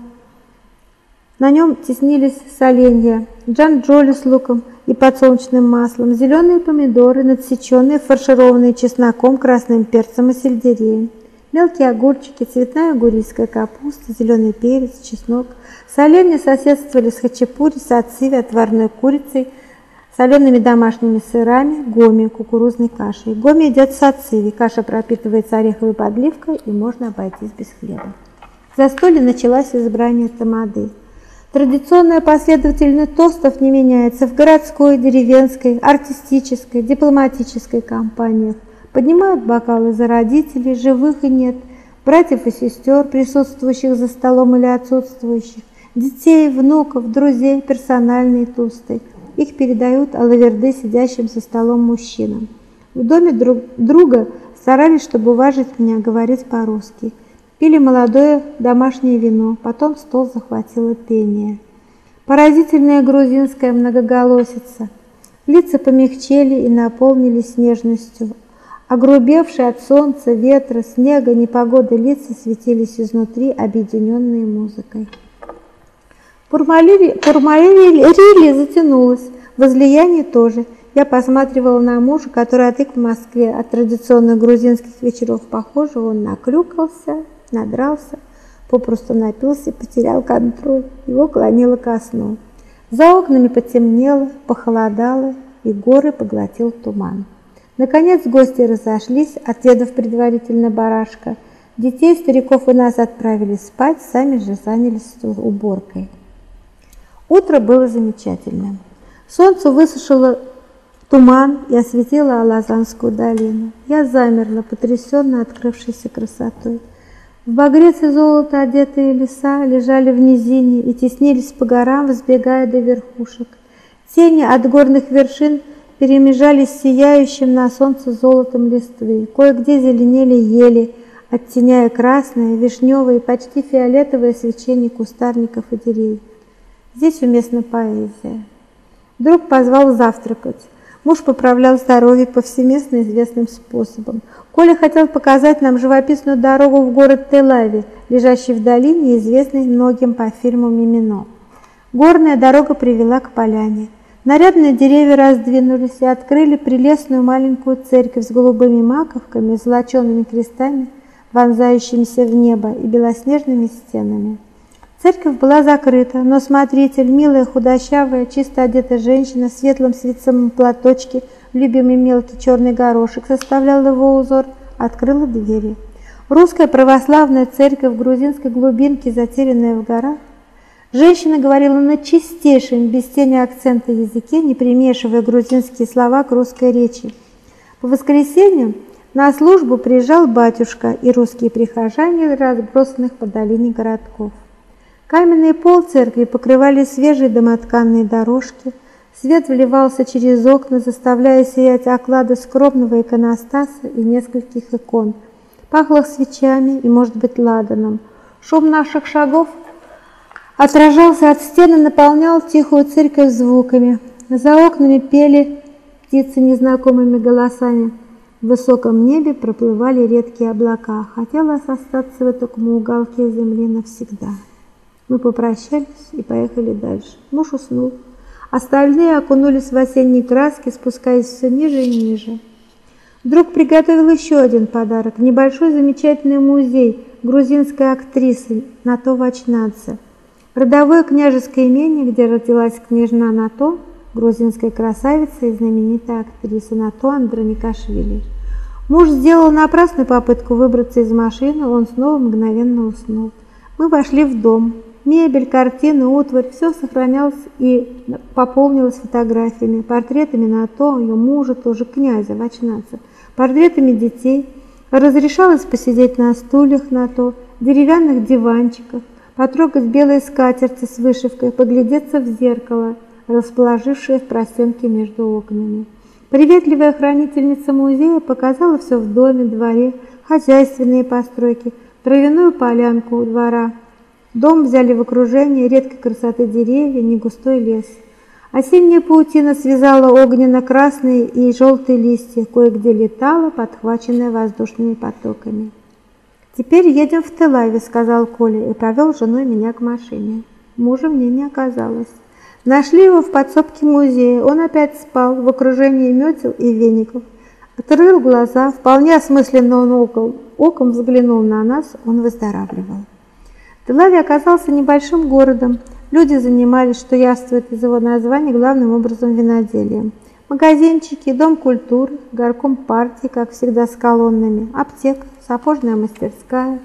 На нем теснились соленья, джанджоли с луком и подсолнечным маслом, зеленые помидоры, надсеченные, фаршированные чесноком, красным перцем и сельдереем, мелкие огурчики, цветная гурийская капуста, зеленый перец, чеснок. Соленья соседствовали с хачапури, сациви, отварной курицей, солеными домашними сырами, гоми, кукурузной кашей. Гоми идет сациви, каша пропитывается ореховой подливкой и можно обойтись без хлеба. За столе началось избрание тамады. Традиционная последовательность тостов не меняется в городской, деревенской, артистической, дипломатической компаниях. Поднимают бокалы за родителей, живых и нет, братьев и сестер, присутствующих за столом или отсутствующих, детей, внуков, друзей, персональные тосты. Их передают алаверды сидящим за столом мужчинам. В доме друг, друга старались, чтобы уважить меня, говорить по-русски – Пили молодое домашнее вино, потом стол захватило пение. Поразительная грузинская многоголосица. Лица помягчели и наполнились нежностью. Огрубевшие от солнца, ветра, снега, непогоды лица светились изнутри, объединенные музыкой. Пурмалили затянулась, возлияние тоже. Я посматривала на мужа, который отвык в Москве от традиционных грузинских вечеров. Похоже, он наклюкался надрался, попросту напился, потерял контроль, его клонило ко сну. За окнами потемнело, похолодало, и горы поглотил туман. Наконец гости разошлись, отведав предварительно барашка. Детей, стариков и нас отправили спать, сами же занялись уборкой. Утро было замечательным. Солнце высушило туман и осветило Алазанскую долину. Я замерла, потрясенно открывшейся красотой. В багрец и золото одетые леса лежали в низине и теснились по горам, взбегая до верхушек. Тени от горных вершин перемежались с сияющим на солнце золотом листвы. Кое-где зеленели ели, оттеняя красное, вишневое и почти фиолетовое свечение кустарников и деревьев. Здесь уместна поэзия. Друг позвал завтракать. Муж поправлял здоровье повсеместно известным способом. Коля хотел показать нам живописную дорогу в город Тель-Авив, лежащий в долине, известный многим по фильму «Мимино». Горная дорога привела к поляне. Нарядные деревья раздвинулись и открыли прелестную маленькую церковь с голубыми маковками, золочеными крестами, вонзающимися в небо и белоснежными стенами. Церковь была закрыта, но смотритель, милая, худощавая, чисто одетая женщина в светлом свитцевом платочке, любимый мелкий черный горошек составлял его узор, открыла двери. Русская православная церковь в грузинской глубинке, затерянная в горах. Женщина говорила на чистейшем, без тени акцента языке, не примешивая грузинские слова к русской речи. По воскресеньям на службу приезжал батюшка и русские прихожане, разбросанных по долине городков. Каменный пол церкви покрывали свежие домотканные дорожки, Свет вливался через окна, заставляя сиять оклады скромного иконостаса и нескольких икон. Пахло свечами и, может быть, ладаном. Шум наших шагов отражался от стены, наполнял тихую церковь звуками. За окнами пели птицы незнакомыми голосами. В высоком небе проплывали редкие облака. Хотелось остаться в этом уголке земли навсегда. Мы попрощались и поехали дальше. Муж уснул. Остальные окунулись в осенние краски, спускаясь все ниже и ниже. Друг приготовил еще один подарок – небольшой замечательный музей грузинской актрисы Нато Вачнадзе. Родовое княжеское имение, где родилась княжна Нато, грузинская красавица и знаменитая актриса Нато Андроникашвили. Муж сделал напрасную попытку выбраться из машины, он снова мгновенно уснул. Мы вошли в дом. Мебель, картины, утварь – все сохранялось и пополнилось фотографиями, портретами Нато, ее мужа, тоже князя Вачнаца, портретами детей. Разрешалось посидеть на стульях Нато, деревянных диванчиках, потрогать белые скатерти с вышивкой, поглядеться в зеркало – расположившая в простенке между окнами. Приветливая хранительница музея показала все в доме, дворе, хозяйственные постройки, травяную полянку у двора. Дом взяли в окружение редкой красоты деревья, негустой лес. Осенняя паутина связала огненно-красные и желтые листья, кое-где летала, подхваченная воздушными потоками. «Теперь едем в Телаве», — сказал Коля и повел женой меня к машине. Мужа мне не оказалось. Нашли его в подсобке музея. Он опять спал в окружении метел и веников. Открыл глаза, вполне осмысленно он оком, оком взглянул на нас, он выздоравливал. Телави оказался небольшим городом. Люди занимались, что яствует из его названия, главным образом виноделием. Магазинчики, дом культуры, горком партии, как всегда с колоннами, аптека, сапожная мастерская.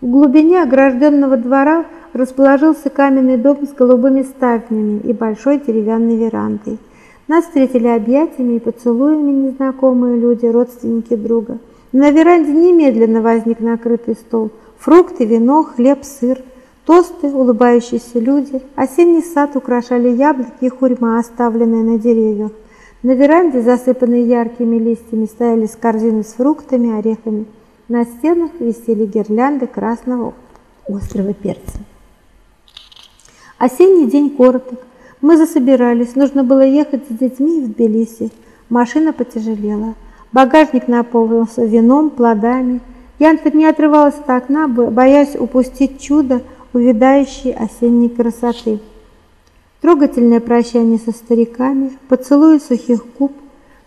В глубине огражденного двора – расположился каменный дом с голубыми ставнями и большой деревянной верандой. Нас встретили объятиями и поцелуями незнакомые люди, родственники друга. На веранде немедленно возник накрытый стол. Фрукты, вино, хлеб, сыр, тосты, улыбающиеся люди. Осенний сад украшали яблоки и хурьма, оставленные на деревьях. На веранде, засыпанной яркими листьями, стояли корзины с фруктами, орехами. На стенах висели гирлянды красного острого перца. Осенний день короток. Мы засобирались, нужно было ехать с детьми в Тбилиси. Машина потяжелела. Багажник наполнился вином, плодами. Я не отрывалась от окна, боясь упустить чудо увядающей осенней красоты. Трогательное прощание со стариками, поцелуй сухих губ,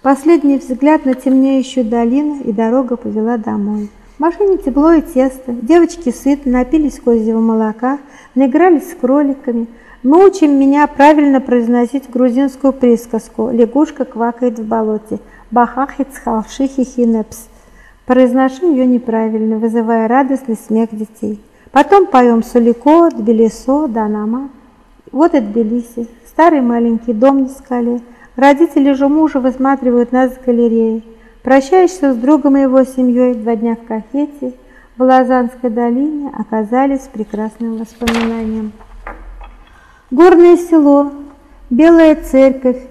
последний взгляд на темнеющую долину, и дорога повела домой. В машине тепло и тесто, девочки сыты, напились козьего молока, наигрались с кроликами. Мы учим меня правильно произносить грузинскую присказку «Лягушка квакает в болоте» «Бахахит схалшихи хинепс». Произношу ее неправильно, вызывая радостный смех детей. Потом поем Сулико, Тбилисо, Данама. Вот и Тбилиси, старый маленький дом на скале. Родители же мужа высматривают нас с галереи. Прощаешься с другом и его семьей два дня в Кахете, в Лазанской долине оказались прекрасным воспоминанием. Горное село, белая церковь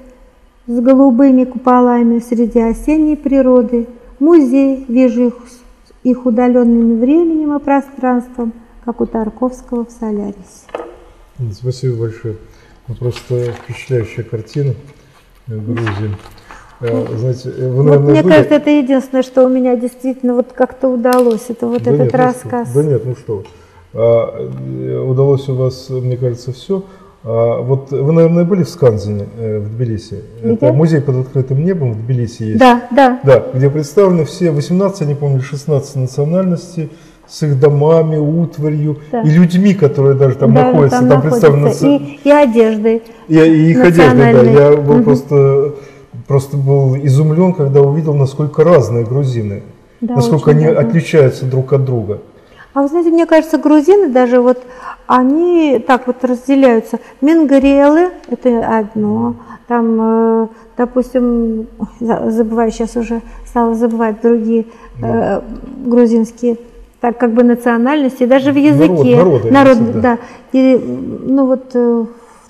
с голубыми куполами среди осенней природы, музей, вижу их, их удаленным временем и пространством, как у Тарковского в Солярисе. Спасибо большое. Ну, просто впечатляющая картина Грузии. Э, знаете, вы, наверное, вот, мне были... кажется, это единственное, что у меня действительно вот как-то удалось, это вот да этот нет, рассказ. Ну, да нет, ну что, а, э, удалось у вас, мне кажется, все. А, вот вы, наверное, были в Сканзене, э, в Тбилиси. Где? Это музей под открытым небом в Тбилиси есть. Да, да. Да, где представлены все 18, я не помню, 16 национальностей с их домами, утварью да. и людьми, которые даже там да, находятся. Там, там представлены и, и одеждой. И, и их одеждой, да. Я был угу. просто просто был изумлен, когда увидел, насколько разные грузины, да, насколько они разные. отличаются друг от друга. А вы знаете, мне кажется, грузины даже вот, они так вот разделяются. Менгрелы – это одно, там, э, допустим, забываю, сейчас уже стала забывать другие да. э, грузинские, так как бы национальности, даже в языке. Народ, народы, народ, да. И, ну вот, э,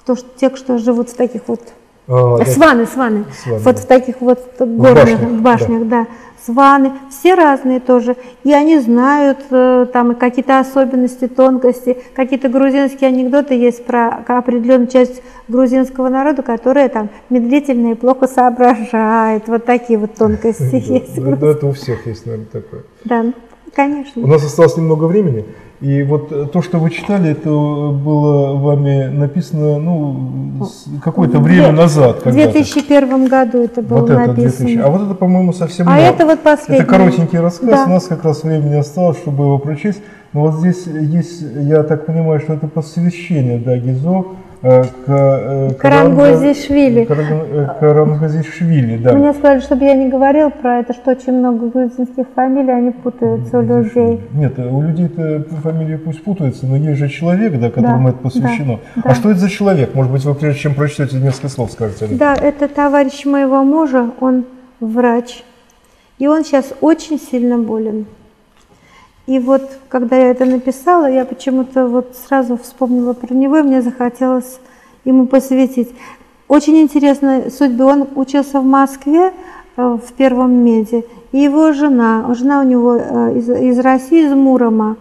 то, что, те, что живут в таких вот А, сваны, сваны, сваны. Вот в таких вот горных в башнях, башнях да. да. Сваны, все разные тоже. И они знают э, там какие-то особенности, тонкости, какие-то грузинские анекдоты есть про определенную часть грузинского народа, которая там медлительно и плохо соображает. Вот такие вот тонкости (laughs) есть. Это у всех есть, наверное, такое. Да, конечно. У нас осталось немного времени. И вот э, то, что вы читали, это было вами написано ну, какое-то время назад. В 2001 году это было вот это, написано. 2000. А вот это, по-моему, совсем А мало. это вот последний. Это коротенький рассказ, да. у нас как раз времени осталось, чтобы его прочесть. Но вот здесь есть, я так понимаю, что это посвящение да, Гизо Э, э, Карангозишвили. Карангозишвили, да. Мне сказали, чтобы я не говорил про это, что очень много грузинских фамилий, они путаются у людей. Нет, у людей-то фамилии пусть путаются, но есть же человек, да, которому да, это посвящено. Да, да. А что это за человек? Может быть, вы прежде чем прочтете несколько слов скажете? Да, это товарищ моего мужа, он врач. И он сейчас очень сильно болен. И вот, когда я это написала, я почему-то вот сразу вспомнила про него, и мне захотелось ему посвятить. Очень интересная судьба. Он учился в Москве э, в первом меди, и его жена, жена у него э, из, из России, из Мурома.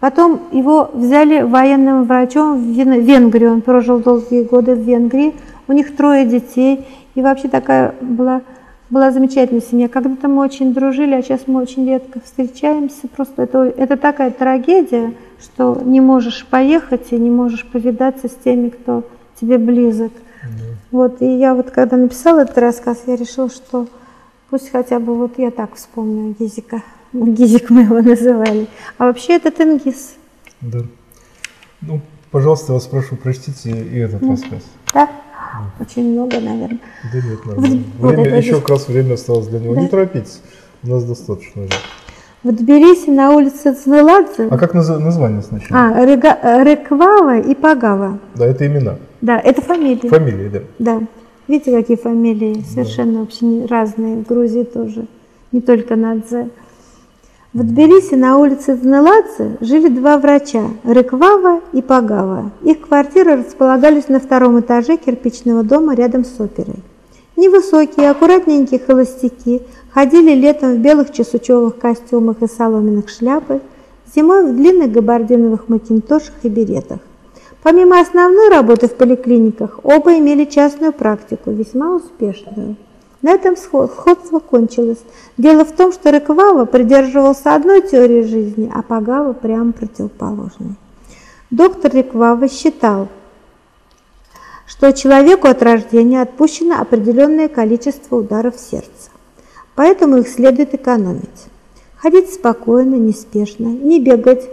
Потом его взяли военным врачом в Венгрию. Он прожил долгие годы в Венгрии. У них трое детей. И вообще такая была была замечательная семья. Когда-то мы очень дружили, а сейчас мы очень редко встречаемся. Просто это, это такая трагедия, что не можешь поехать и не можешь повидаться с теми, кто тебе близок. Mm-hmm. Вот, и я вот когда написала этот рассказ, я решила, что пусть хотя бы вот я так вспомню Гизика. Гизик мы его называли. А вообще это Тенгиз. Да. Ну, пожалуйста, вас прошу, прочтите и этот mm. рассказ. Да. Очень много, наверное. Да нет, наверное. Вот, время, вот еще здесь... как раз время осталось для него. Да. Не торопитесь, у нас достаточно уже. В Тбилиси на улице Цнеладзе. А как наз... название сначала? А, Рега... Реквава и Пагава. Да, это имена. Да, это фамилии. Фамилии, да. Да. Видите, какие фамилии совершенно да. вообще разные. В Грузии тоже, не только Надзе. В Тбилиси на улице Зналадзе жили два врача – Рыквава и Пагава. Их квартиры располагались на втором этаже кирпичного дома рядом с оперой. Невысокие, аккуратненькие холостяки ходили летом в белых чесучевых костюмах и соломенных шляпах, зимой в длинных габардиновых макинтошах и беретах. Помимо основной работы в поликлиниках, оба имели частную практику, весьма успешную. На этом сходство кончилось. Дело в том, что Рыквава придерживался одной теории жизни, а Пагава прямо противоположной. Доктор Рыквава считал, что человеку от рождения отпущено определенное количество ударов сердца, поэтому их следует экономить. Ходить спокойно, неспешно, не бегать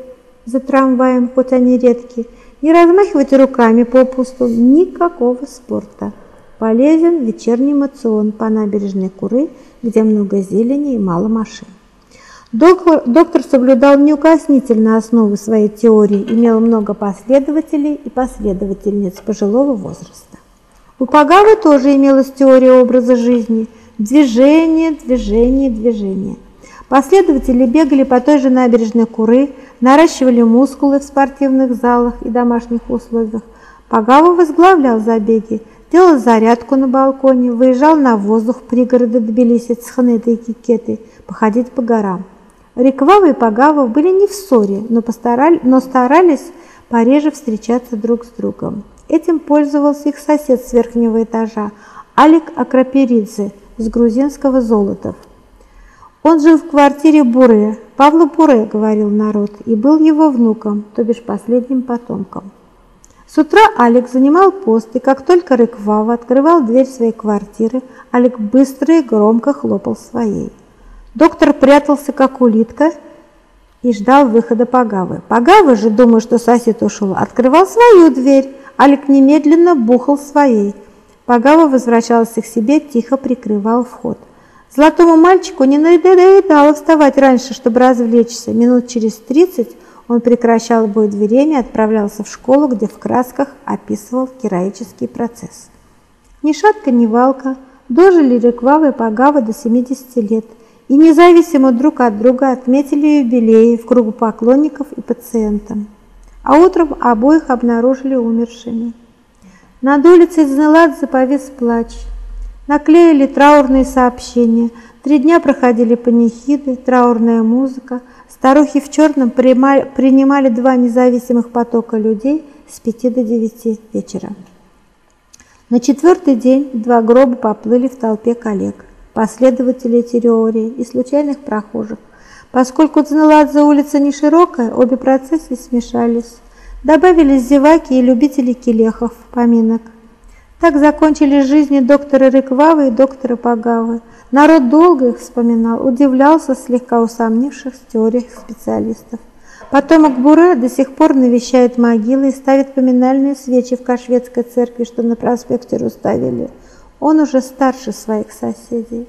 за трамваем, хоть они редкие, не размахивать руками попусту, никакого спорта – Полезен вечерний мацион по набережной Куры, где много зелени и мало машин. Доктор, доктор соблюдал неукоснительно основы своей теории, имел много последователей и последовательниц пожилого возраста. У Пагавы тоже имелась теория образа жизни – движение, движение, движение. Последователи бегали по той же набережной Куры, наращивали мускулы в спортивных залах и домашних условиях. Пагава возглавлял забеги – делал зарядку на балконе, выезжал на воздух в пригороды Тбилиси, Цханеты и Кикеты, походить по горам. Риквава и Пагава были не в ссоре, но, постарали, но старались пореже встречаться друг с другом. Этим пользовался их сосед с верхнего этажа, Алик Акраперидзе с грузинского Золотов. Он жил в квартире Буре, Павла Буре, говорил народ, и был его внуком, то бишь последним потомком. С утра Алекс занимал пост, и как только Рыквава открывал дверь своей квартиры, Алек быстро и громко хлопал своей. Доктор прятался, как улитка, и ждал выхода Пагавы. Пагава же, думая, что сосед ушел, открывал свою дверь. Алик немедленно бухал своей. Пагава возвращался к себе, тихо прикрывал вход. Золотому мальчику не надоедало вставать раньше, чтобы развлечься. Минут через тридцать он прекращал бой дверями и отправлялся в школу, где в красках описывал героический процесс. Ни шатка, ни валка дожили Реквава и Пагава до 70 лет и независимо друг от друга отметили юбилеи в кругу поклонников и пациентов. А утром обоих обнаружили умершими. Над улицей Дзеладзе повис плач. Наклеили траурные сообщения. Три дня проходили панихиды, траурная музыка. Старухи в черном принимали, два независимых потока людей с пяти до девяти вечера. На четвертый день два гроба поплыли в толпе коллег, последователей теории и случайных прохожих. Поскольку Дзеладзе улица не широкая, обе процессии смешались. Добавились зеваки и любители келехов, поминок. Так закончились жизни доктора Рыквавы и доктора Пагавы. Народ долго их вспоминал, удивлялся слегка усомнивших в теориях специалистов. Потомок Буре до сих пор навещает могилы и ставит поминальные свечи в Кашветской церкви, что на проспекте Руставели. Он уже старше своих соседей.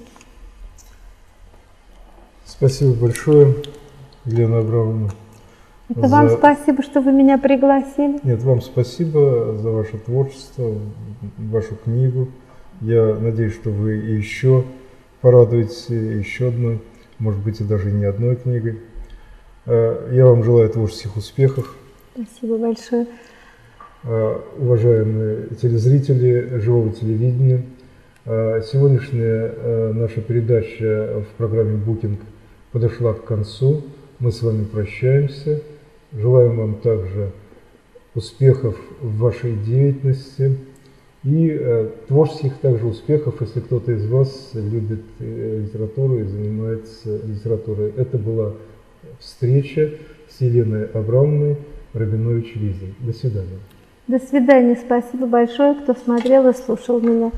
Спасибо большое, Елена Абрамовна. Это за... вам спасибо, что вы меня пригласили. Нет, вам спасибо за ваше творчество, вашу книгу. Я надеюсь, что вы еще порадуете еще одной, может быть, и даже не одной книгой. Э, я вам желаю творческих успехов. Спасибо большое. Э, уважаемые телезрители живого телевидения, э, сегодняшняя наша передача в программе «Букинг» подошла к концу. Мы с вами прощаемся. Желаем вам также успехов в вашей деятельности и э, творческих также успехов, если кто-то из вас любит э, литературу и занимается литературой. Это была встреча с Еленой Абрамовной Рабинович Лизой. До свидания. До свидания. Спасибо большое, кто смотрел и слушал меня.